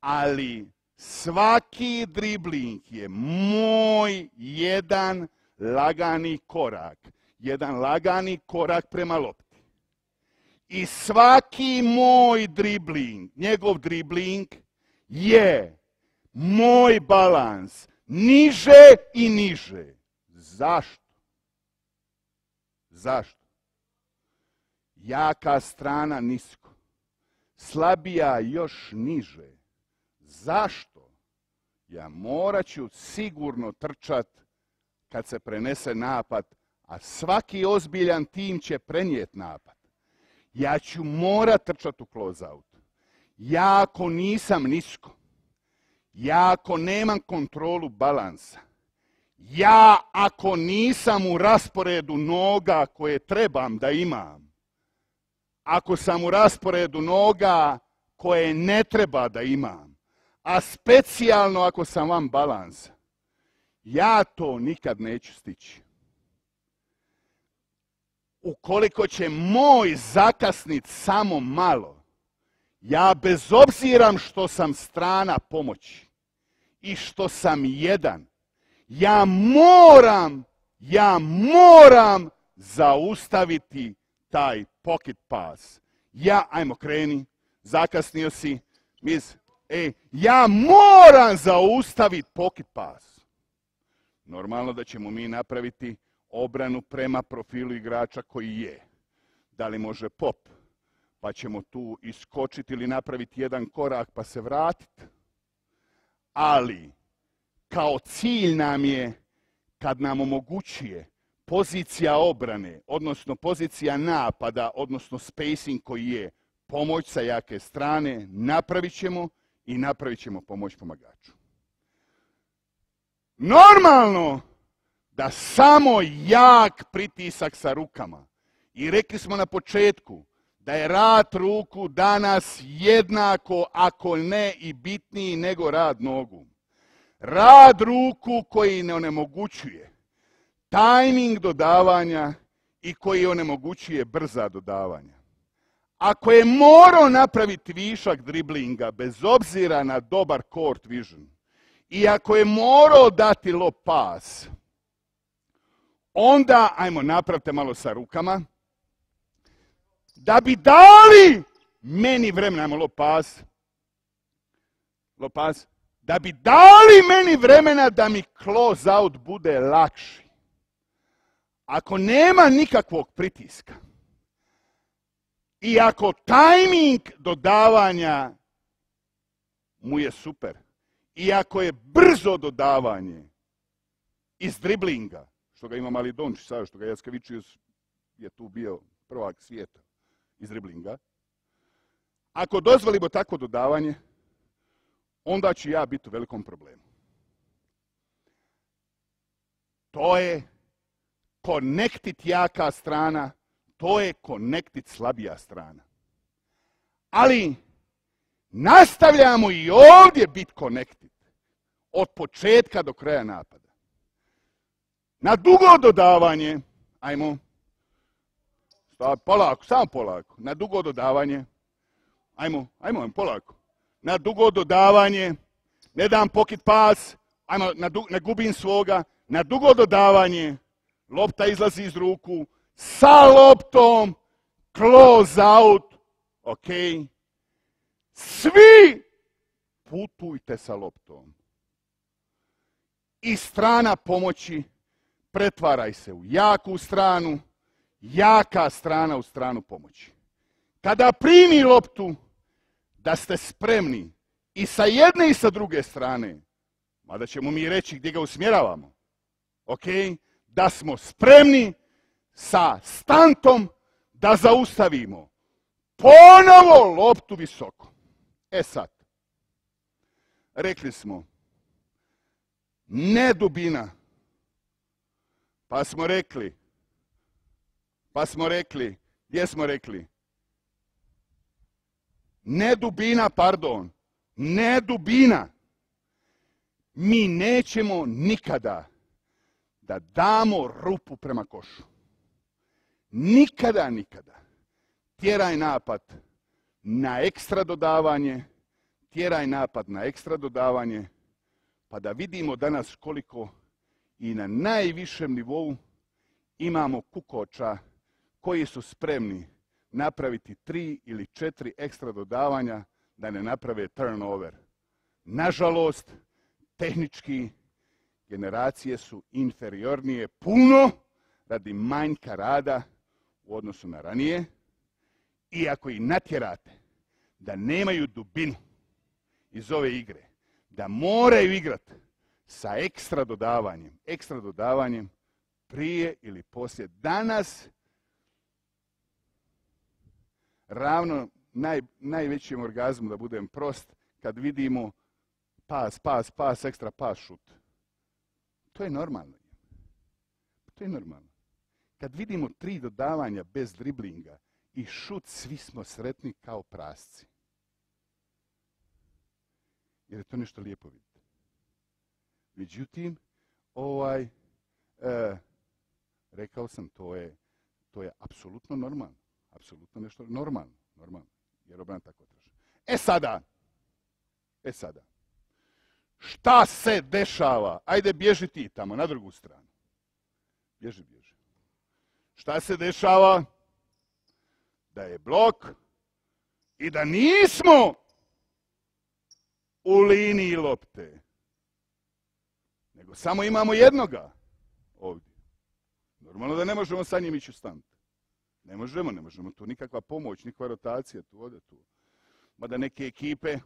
ali svaki dribling je moj jedan lagani korak. Jedan lagani korak prema lopti. I svaki moj dribling, njegov dribling je moj balans niže i niže. Zašto? Zašto? Jaka strana nisko. Slabija još niže. Zašto? Ja morat ću sigurno trčat kad se prenese napad, a svaki ozbiljan tim će prenijet napad. Ja ću morat trčat u close-out. Ja ako nisam nisko, ja ako nemam kontrolu balansa, ja ako nisam u rasporedu noga koje trebam da imam, ako sam u rasporedu noga koje ne treba da imam, a specijalno ako sam vam balans, ja to nikad neću stići. Ukoliko će moj zakasnit samo malo, ja bez obziram što sam strana pomoći i što sam jedan, ja moram, ja moram zaustaviti taj pocket pass. Ja, ajmo kreni, zakasnio si, mis, e, ja moram zaustaviti pocket pass. Normalno da ćemo mi napraviti obranu prema profilu igrača koji je. Da li može pop, pa ćemo tu iskočiti ili napraviti jedan korak pa se vratiti. Ali, kao cilj nam je, kad nam omogućuje pozicija obrane, odnosno pozicija napada, odnosno spacing koji je pomoć sa jake strane, napravit ćemo i napravit ćemo pomoć pomagaču. Normalno da samo jak pritisak sa rukama. I rekli smo na početku da je rad ruku danas jednako, ako ne i bitniji nego rad nogu. Rad ruku koji ne onemogućuje tajming dodavanja i koji onemogućuje brza dodavanja. Ako je morao napraviti višak driblinga bez obzira na dobar court vision i ako je morao dati low pass, onda, ajmo napravite malo sa rukama, da bi dali meni vremena, ajmo low pass, da bi dali meni vremena da mi close out bude lakši. Ako nema nikakvog pritiska i ako tajming dodavanja mu je super i ako je brzo dodavanje iz driblinga, što ga ima mali Dončić, sad što ga Jaskavičius je tu bio prvak svijeta iz driblinga, ako dozvolimo takvo dodavanje, onda ću ja biti u velikom problemu. To je connected jaka strana, to je connected slabija strana. Ali nastavljamo i ovdje biti connected od početka do kraja napada. Na dugo dodavanje, ajmo, polako, samo polako, na dugo dodavanje, ajmo, ajmo, polako, na dugo dodavanje, ne dam pokit pas, ajmo, ne gubim svoga, na dugo dodavanje, lopta izlazi iz ruku, sa loptom, close out, ok, svi putujte sa loptom. I strana pomoći. Pretvaraj se u jaku stranu, jaka strana u stranu pomoći. Kada primi loptu, da ste spremni i sa jedne i sa druge strane, mada ćemo mi reći gdje ga usmjeravamo, ok, da smo spremni sa stantom da zaustavimo ponovo loptu visoko. E sad, rekli smo, ne dubina, pa smo rekli, pa smo rekli, gdje smo rekli? Ne dubina, pardon, ne dubina. Mi nećemo nikada da damo rupu prema košu. Nikada, nikada. Tjeraj napad na ekstra dodavanje, tjeraj napad na ekstra dodavanje, pa da vidimo danas koliko i na najvišem nivou imamo kukoča koji su spremni napraviti tri ili četiri ekstra dodavanja da ne naprave turnover. Nažalost, tehnički generacije su inferiornije puno radi manjka rada u odnosu na ranije i ako ih natjerate da nemaju dubinu iz ove igre, da moraju igrati sa ekstra dodavanjem, ekstra dodavanjem prije ili poslije. Danas ravno naj, najvećem orgazmu, da budem prost, kad vidimo pas, pas, pas, ekstra pas, šut. To je normalno. To je normalno. Kad vidimo tri dodavanja bez driblinga i šut, svi smo sretni kao prasci. Jer je to nešto lijepo vidjeti. Međutim, ovaj, e, rekao sam, to je, to je apsolutno normalno. Apsolutno nešto normalno. Normalno. Jer obran tako traži. E sada, e sada, šta se dešava? Ajde, bježi ti tamo, na drugu stranu. Bježi, bježi. Šta se dešava? Da je blok i da nismo u liniji lopte. Nego samo imamo jednoga ovdje. Normalno da ne možemo sa njim ići u. Ne možemo, ne možemo tu nikakva pomoć, nikakva rotacija tu ode tu. Mada neke ekipe,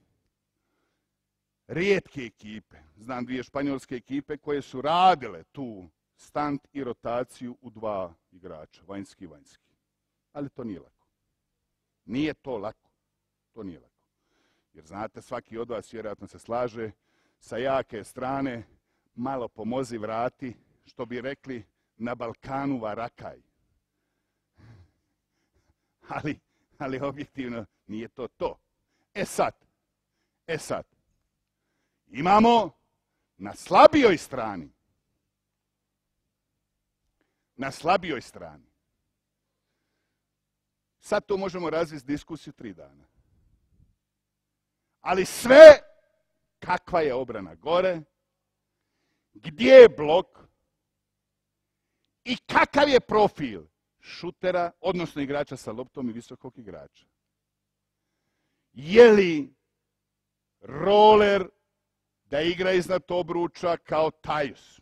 rijetke ekipe, znam dvije španjolske ekipe koje su radile tu stand i rotaciju u dva igrača, vanjski i vanjski. Ali to nije lako. Nije to lako. To nije lako. Jer znate, svaki od vas vjerojatno se slaže sa jake strane, malo pomozi vrati, što bi rekli na Balkanu varakaj. Ali, ali objektivno nije to to. E sad, e sad, imamo na slabijoj strani, na slabijoj strani, sad to možemo razviti diskusiju tri dana. Ali sve kakva je obrana gore, gdje je blok i kakav je profil šutera, odnosno igrača sa loptom i visokog igrača. Je li roller da igra iznad obruča kao Tajus?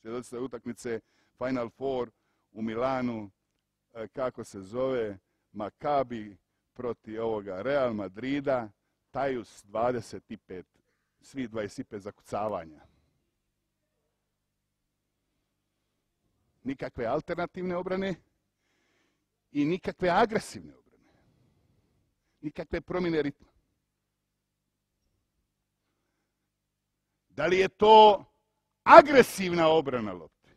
Svjedoci utakmice Final Four u Milanu, e, kako se zove, Makabi proti ovoga Real Madrida, Tajus 25, svi 25 zakucavanja. Nikakve alternativne obrane i nikakve agresivne obrane. Nikakve promjene ritma. Da li je to agresivna obrana lopte?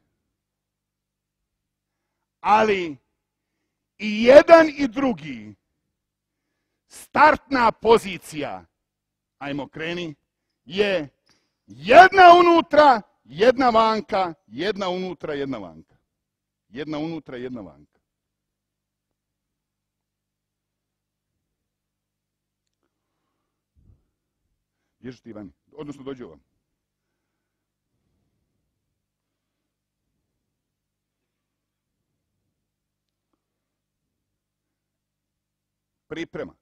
Ali i jedan i drugi startna pozicija, ajmo kreni, je jedna unutra, jedna vanka, jedna unutra, jedna vanka. Jedna unutra, jedna vanka. Bježi ti vani. Odnosno dođi ovam. Priprema.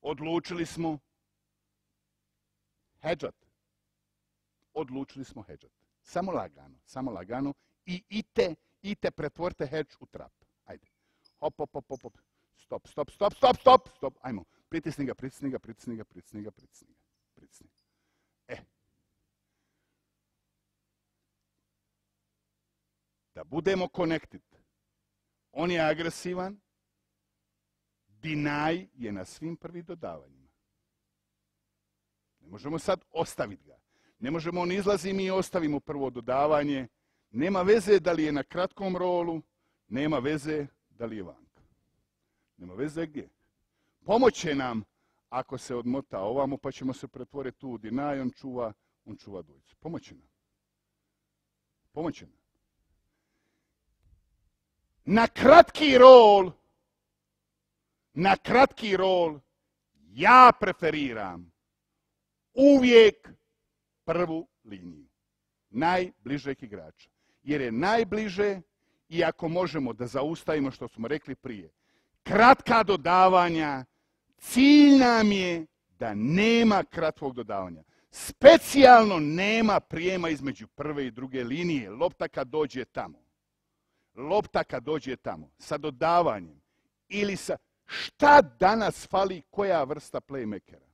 Odlučili smo hedžat. Odlučili smo hedžat. Samo lagano, samo lagano. I ite, ite pretvorite hedž u trap. Ajde. Hop, hop, hop, hop. Stop, stop, stop, stop, stop, stop. Ajmo. Pritisni ga, pritisni ga, pritisni ga, pritisni ga, pritisni ga. Pritisni. E. Da budemo connected. On je agresivan. Deny je na svim prvi dodavanjima. Ne možemo sad ostaviti ga. Ne možemo on izlazi mi ostavimo prvo dodavanje. Nema veze da li je na kratkom rolu, nema veze da li je vanka. Nema veze gdje. Pomoće nam ako se odmota ovamo pa ćemo se pretvoriti tu u dinaj, on čuva, on čuva dvojicu. Pomoće nam. Pomoće nam. Na kratki rol, na kratki rol ja preferiram uvijek prvu liniju. Najbližeg igrača. Jer je najbliže i ako možemo da zaustavimo što smo rekli prije. Kratka dodavanja, cilj nam je da nema kratkog dodavanja. Specijalno nema prijema između prve i druge linije. Lopta kad dođe tamo. Lopta kad dođe tamo. Sa dodavanjem. Ili sa... Šta danas fali koja vrsta playmakera?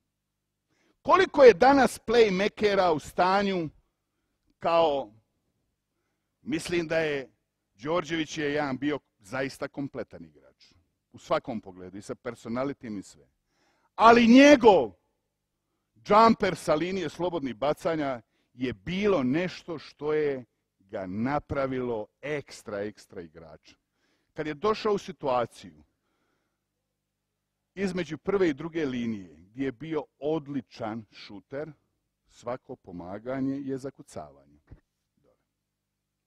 Koliko je danas playmakera u stanju kao, mislim da je Đorđević je jedan bio zaista kompletan igrač. U svakom pogledu i sa personalitijem i sve. Ali njegov jumper sa linije slobodnih bacanja je bilo nešto što je ga napravilo ekstra, ekstra igrača. Kad je došao u situaciju između prve i druge linije, je bio odličan šuter, svako pomaganje je zakucavanje.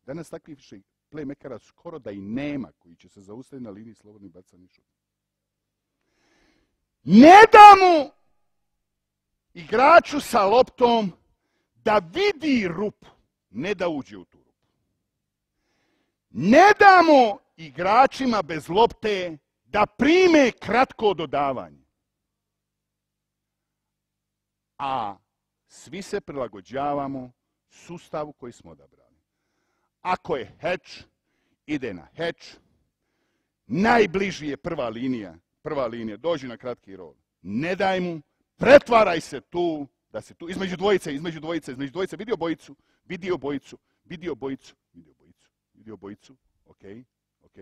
Danas takvih više playmakera skoro da i nema koji će se zaustaviti na liniji slobodnih bacanja šuta. Ne da mu igraču sa loptom da vidi rupu, ne da uđe u tu rupu. Ne damo igračima bez lopte da prime kratko dodavanje. A svi se prilagođavamo sustavu koji smo odabrali. Ako je hedge, ide na hedge. Najbliži je prva linija. Prva linija, dođi na kratki rol. Ne daj mu, pretvaraj se tu, da se tu, između dvojice, između dvojice, između dvojice, vidio bojicu, vidio bojicu, vidio bojicu, vidio bojicu, vidio bojicu, ok, ok.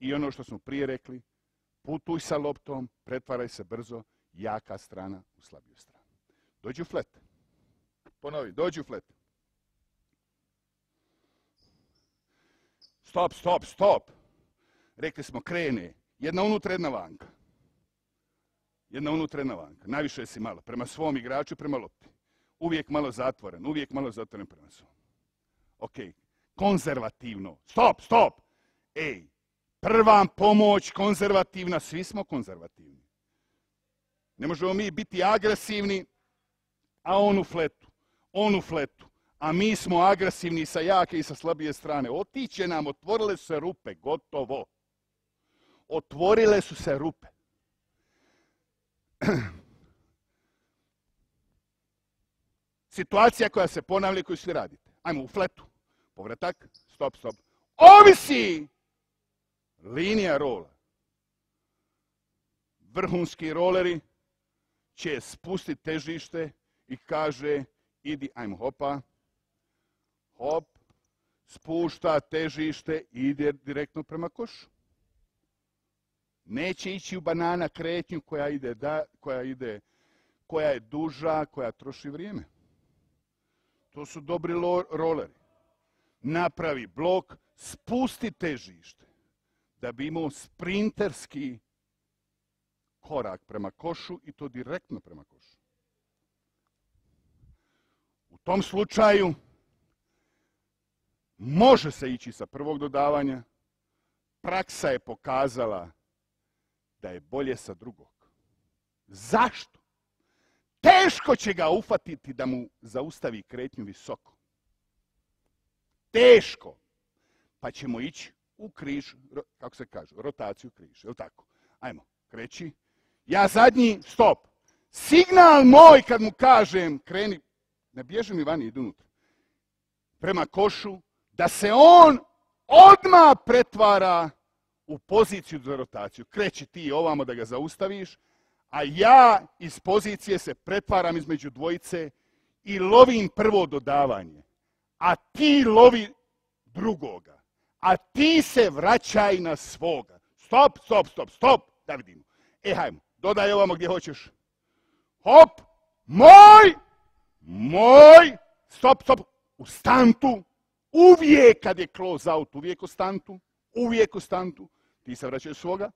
I ono što smo prije rekli, putuj sa loptom, pretvaraj se brzo, jaka strana u slabiju stranu. Dođi u flet. Ponovi, dođi u flet. Stop, stop, stop. Rekli smo krene. Jedna unutra, jedna vanka. Jedna unutra, jedna vanka. Najviše si malo. Prema svom igraču, prema lopti. Uvijek malo zatvoren. Uvijek malo zatvoren prema svom. Ok. Konzervativno. Stop, stop. Ej, prva pomoć konzervativna, svi smo konzervativni. Ne možemo mi biti agresivni, a on u fletu. On u fletu. A mi smo agresivni sa jake i sa slabije strane. Otiće nam, otvorile su se rupe, gotovo. Otvorile su se rupe. Situacija koja se ponavlja i koju svi radite. Ajmo u fletu. Povratak, stop, stop. Ovisi linija rola. Vrhunski roleri će spustiti težište i kaže idi, ajmo hopa, hop, spušta težište i ide direktno prema košu. Neće ići u banana kretnju koja ide, da, koja ide, koja je duža, koja troši vrijeme. To su dobri roleri. Napravi blok, spusti težište da bi imao sprinterski korak prema košu i to direktno prema košu. Tom slučaju može se ići sa prvog dodavanja. Praksa je pokazala da je bolje sa drugog. Zašto? Teško će ga ufatiti da mu zaustavi kretnju visoko. Teško. Pa ćemo ići u križ, kako se kaže, rotaciju križ, je tako? Ajmo, kreći. Ja zadnji, stop. Signal moj kad mu kažem, kreni, ne bježi mi vani, idu unutra. Prema košu, da se on odmah pretvara u poziciju za rotaciju. Kreći ti ovamo da ga zaustaviš, a ja iz pozicije se pretvaram između dvojice i lovim prvo dodavanje. A ti lovi drugoga. A ti se vraćaj na svoga. Stop, stop, stop, stop. Da vidimo. E, hajmo. Dodaj ovamo gdje hoćeš. Hop. Moj. Moj. Stop, stop. U stantu. Uvijek kad je close out, uvijek u stantu. Uvijek u stantu. Ti se vraćaš svoga.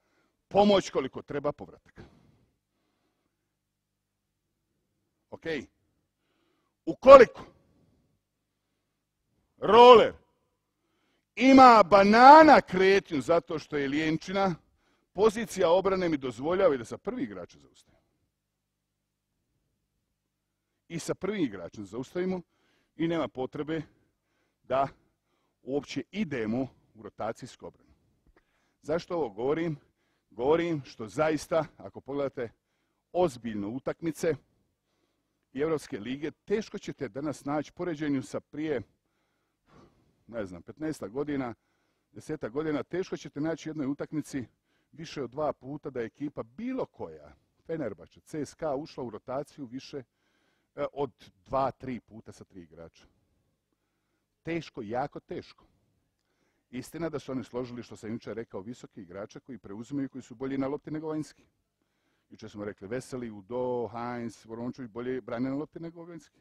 Pomoć koliko treba povratak. Ok. Ukoliko roller ima banana kretnju zato što je lijenčina, pozicija obrane mi dozvoljava i da sa prvi igrača zaustavimo. I sa prvim igračem zaustavimo i nema potrebe da uopće idemo u rotacijsku obranu. Zašto ovo govorim? Govorim što zaista, ako pogledate ozbiljno utakmice i Europske lige, teško ćete danas naći poređenju sa prije, ne znam, 15 godina, 10 godina, teško ćete naći u jednoj utakmici više od dva puta da je ekipa bilo koja, Fenerbača, CSKA, ušla u rotaciju više od dva, tri puta sa tri igrača. Teško, jako teško. Istina da su oni složili, što sam jučer rekao, visoki igrača koji preuzimaju, koji su bolji na lopti nego vanjski. Jučer smo rekli Veseli, Udo, Heinz, Vorončović bolje brane na lopti nego vanjski.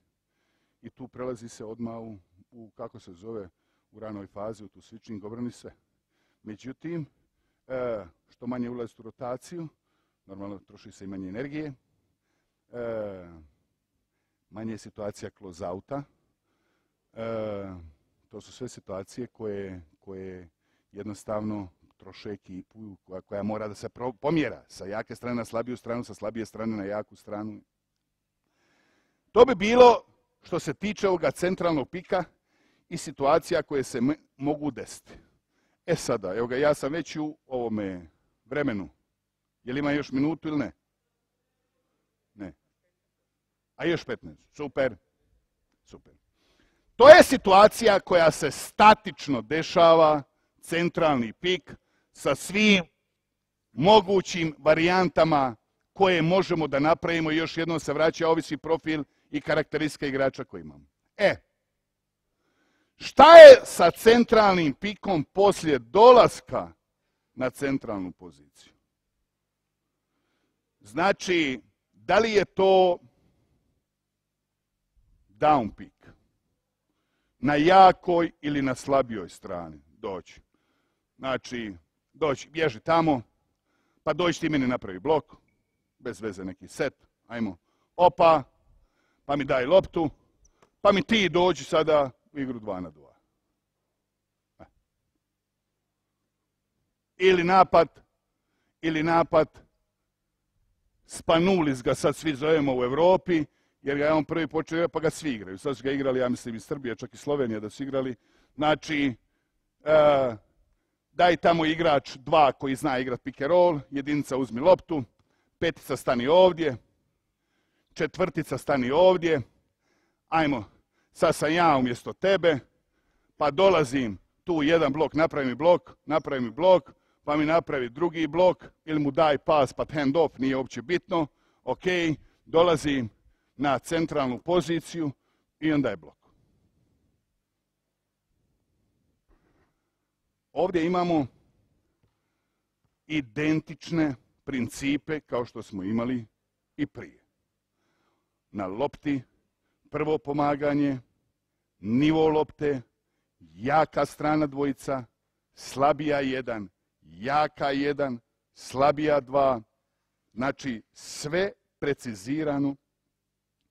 I tu prelazi se odmah u, kako se zove, u ranoj fazi, u tu switching, obrani sve. Međutim, e, što manje ulazi u rotaciju, normalno troši se i manje energije, e, manje je situacija close-outa, e, to su sve situacije koje, koje jednostavno troše ekipu koja, koja mora da se pomjera sa jake strane na slabiju stranu, sa slabije strane na jaku stranu. To bi bilo što se tiče ovoga centralnog pika i situacija koje se mogu desiti. E sada, evo ga, ja sam već u ovome vremenu. Je li ima još minutu ili? Ne. A još 15. Super. Super. To je situacija koja se statično dešava, centralni pik, sa svim mogućim varijantama koje možemo da napravimo i još jednom se vraća ovisi profil i karakteristika igrača koji imamo. E, šta je sa centralnim pikom poslije dolaska na centralnu poziciju? Znači, da li je to down pick? na jakoj ili na slabijoj strani. Doći. Znači, doći, bježi tamo, pa doći ti meni napravi blok, bez veze neki set, ajmo, opa, pa mi daj loptu, pa mi ti dođi sada u igru 2 na 2. E. Ili napad, ili napad, Spanulis ga sad svi zovemo u Europi, jer ga je on prvi počeo pa ga svi igraju. Sad su ga igrali, ja mislim, i Srbija, čak i Slovenija da su igrali. Znači, e, daj tamo igrač dva koji zna igrat pick and roll, jedinica uzmi loptu, petica stani ovdje, četvrtica stani ovdje, ajmo, sad sam ja umjesto tebe, pa dolazim tu jedan blok, napravi mi blok, napravi mi blok, pa mi napravi drugi blok, ili mu daj pas pa hand off, nije uopće bitno, ok, dolazim na centralnu poziciju i onda je blok. Ovdje imamo identične principe kao što smo imali i prije. Na lopti prvo pomaganje, nivo lopte, jaka strana dvojica, slabija jedan, jaka jedan, slabija dva, znači sve precizirano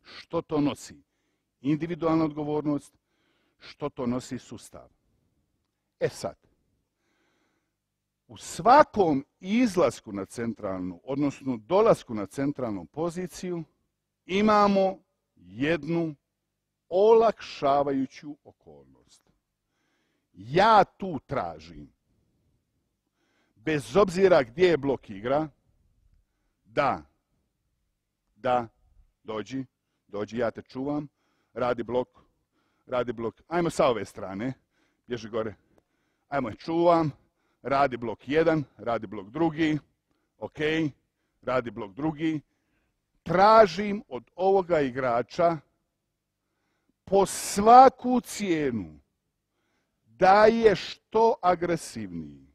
što to nosi individualna odgovornost, što to nosi sustav. E sad, u svakom izlasku na centralnu, odnosno dolasku na centralnu poziciju, imamo jednu olakšavajuću okolnost. Ja tu tražim, bez obzira gdje je blok igra, da, da, dođi, dođi, ja te čuvam, radi blok, radi blok, ajmo sa ove strane, bježi gore, ajmo čuvam, radi blok 1, radi blok drugi, ok, radi blok drugi, tražim od ovoga igrača po svaku cijenu da je što agresivniji.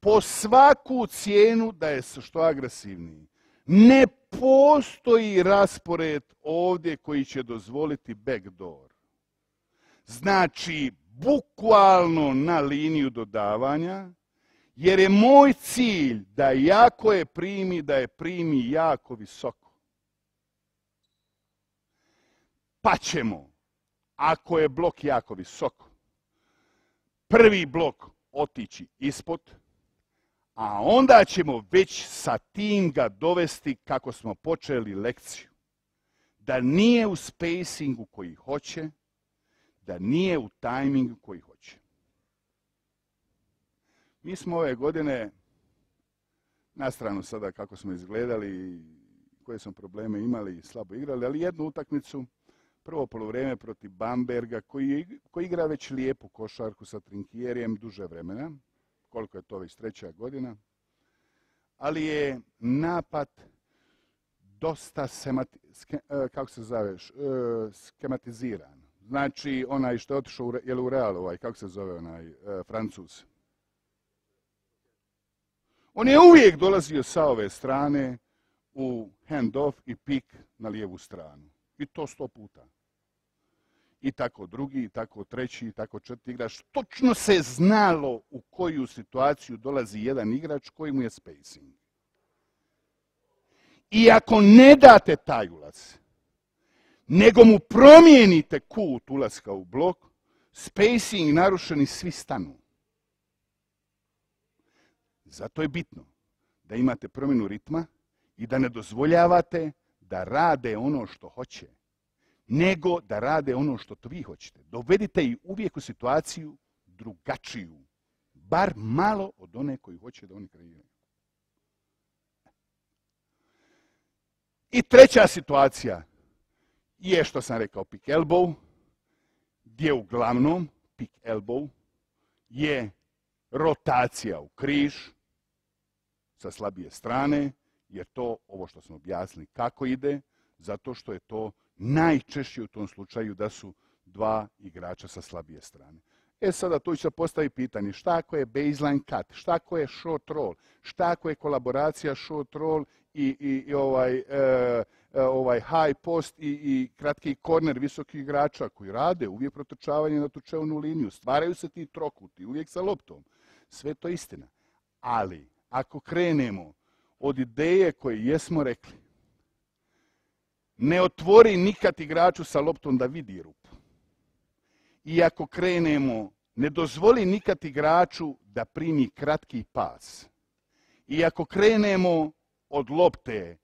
Po svaku cijenu da je što agresivniji. Ne postoji raspored ovdje koji će dozvoliti backdoor. Znači, bukvalno na liniju dodavanja, jer je moj cilj da jako je primi, da je primi jako visoko. Pa ćemo, ako je blok jako visoko, prvi blok otići ispod, a onda ćemo već sa tim ga dovesti kako smo počeli lekciju. Da nije u spacingu koji hoće, da nije u tajmingu koji hoće. Mi smo ove godine, na stranu sada kako smo izgledali, koje smo probleme imali i slabo igrali, ali jednu utakmicu, prvo polovreme protiv Bamberga, koji, koji igra već lijepu košarku sa Trinkijerijem duže vremena, koliko je to već treća godina, ali je napad dosta e, kako se zoveš, e, skematiziran. Znači, onaj što je otišao, je u Real ovaj, kako se zove onaj, e, Francuz? On je uvijek dolazio sa ove strane u hand-off i pik na lijevu stranu. I to sto puta. I tako drugi, i tako treći, i tako četiri igrač. Točno se znalo u koju situaciju dolazi jedan igrač koji mu je spacing. I ako ne date taj ulaz, nego mu promijenite kut ulaska u blok, spacing narušeni svi stanu. Zato je bitno da imate promjenu ritma i da ne dozvoljavate da rade ono što hoće, nego da rade ono što to vi hoćete. Dovedite ih uvijek u situaciju drugačiju, bar malo od one koji hoće da oni kreiraju. I treća situacija je što sam rekao pick elbow, gdje uglavnom pick elbow je rotacija u križ sa slabije strane, jer to, ovo što smo objasnili kako ide, zato što je to najčešće u tom slučaju da su dva igrača sa slabije strane. E sada tu se postavi pitanje šta ako je baseline cut, šta ako je short roll, šta ako je kolaboracija short roll i, i, ovaj, e, e, ovaj high post i, i kratki korner visokih igrača koji rade uvijek protočavanje na tučevnu liniju, stvaraju se ti trokuti, uvijek sa loptom. Sve to istina. Ali, ako krenemo od ideje koje jesmo rekli, ne otvori nikad igraču sa loptom da vidi rupu. I ako krenemo, ne dozvoli nikad igraču da primi kratki pas. I ako krenemo od lopte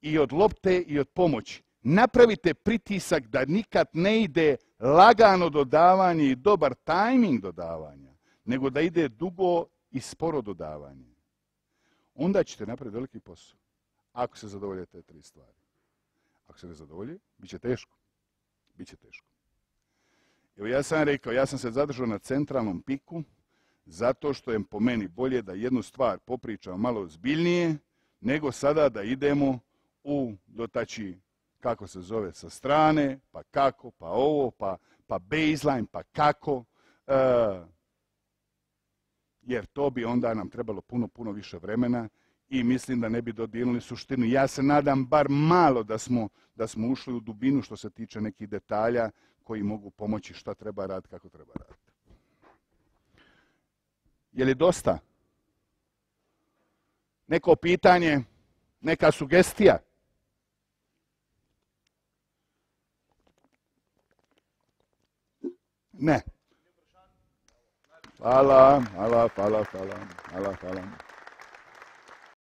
i od lopte i od pomoći, napravite pritisak da nikad ne ide lagano dodavanje i dobar tajming dodavanja, nego da ide dugo i sporo dodavanje. Onda ćete napraviti veliki posao. Ako se zadovolje te tri stvari. Ako se ne zadovolje, bit će teško. Biće teško. Evo ja sam rekao, ja sam se zadržao na centralnom piku, zato što je po meni bolje da jednu stvar popričam malo zbiljnije, nego sada da idemo u dotači, kako se zove, sa strane, pa kako, pa ovo, pa, pa baseline, pa kako. E, jer to bi onda nam trebalo puno, puno više vremena i mislim da ne bi dodirnuli suštinu. Ja se nadam bar malo da smo, da smo ušli u dubinu što se tiče nekih detalja koji mogu pomoći šta treba raditi, kako treba raditi. Je li dosta? Neko pitanje, neka sugestija? Ne. Hvala, hvala, hvala, hvala, hvala, hvala.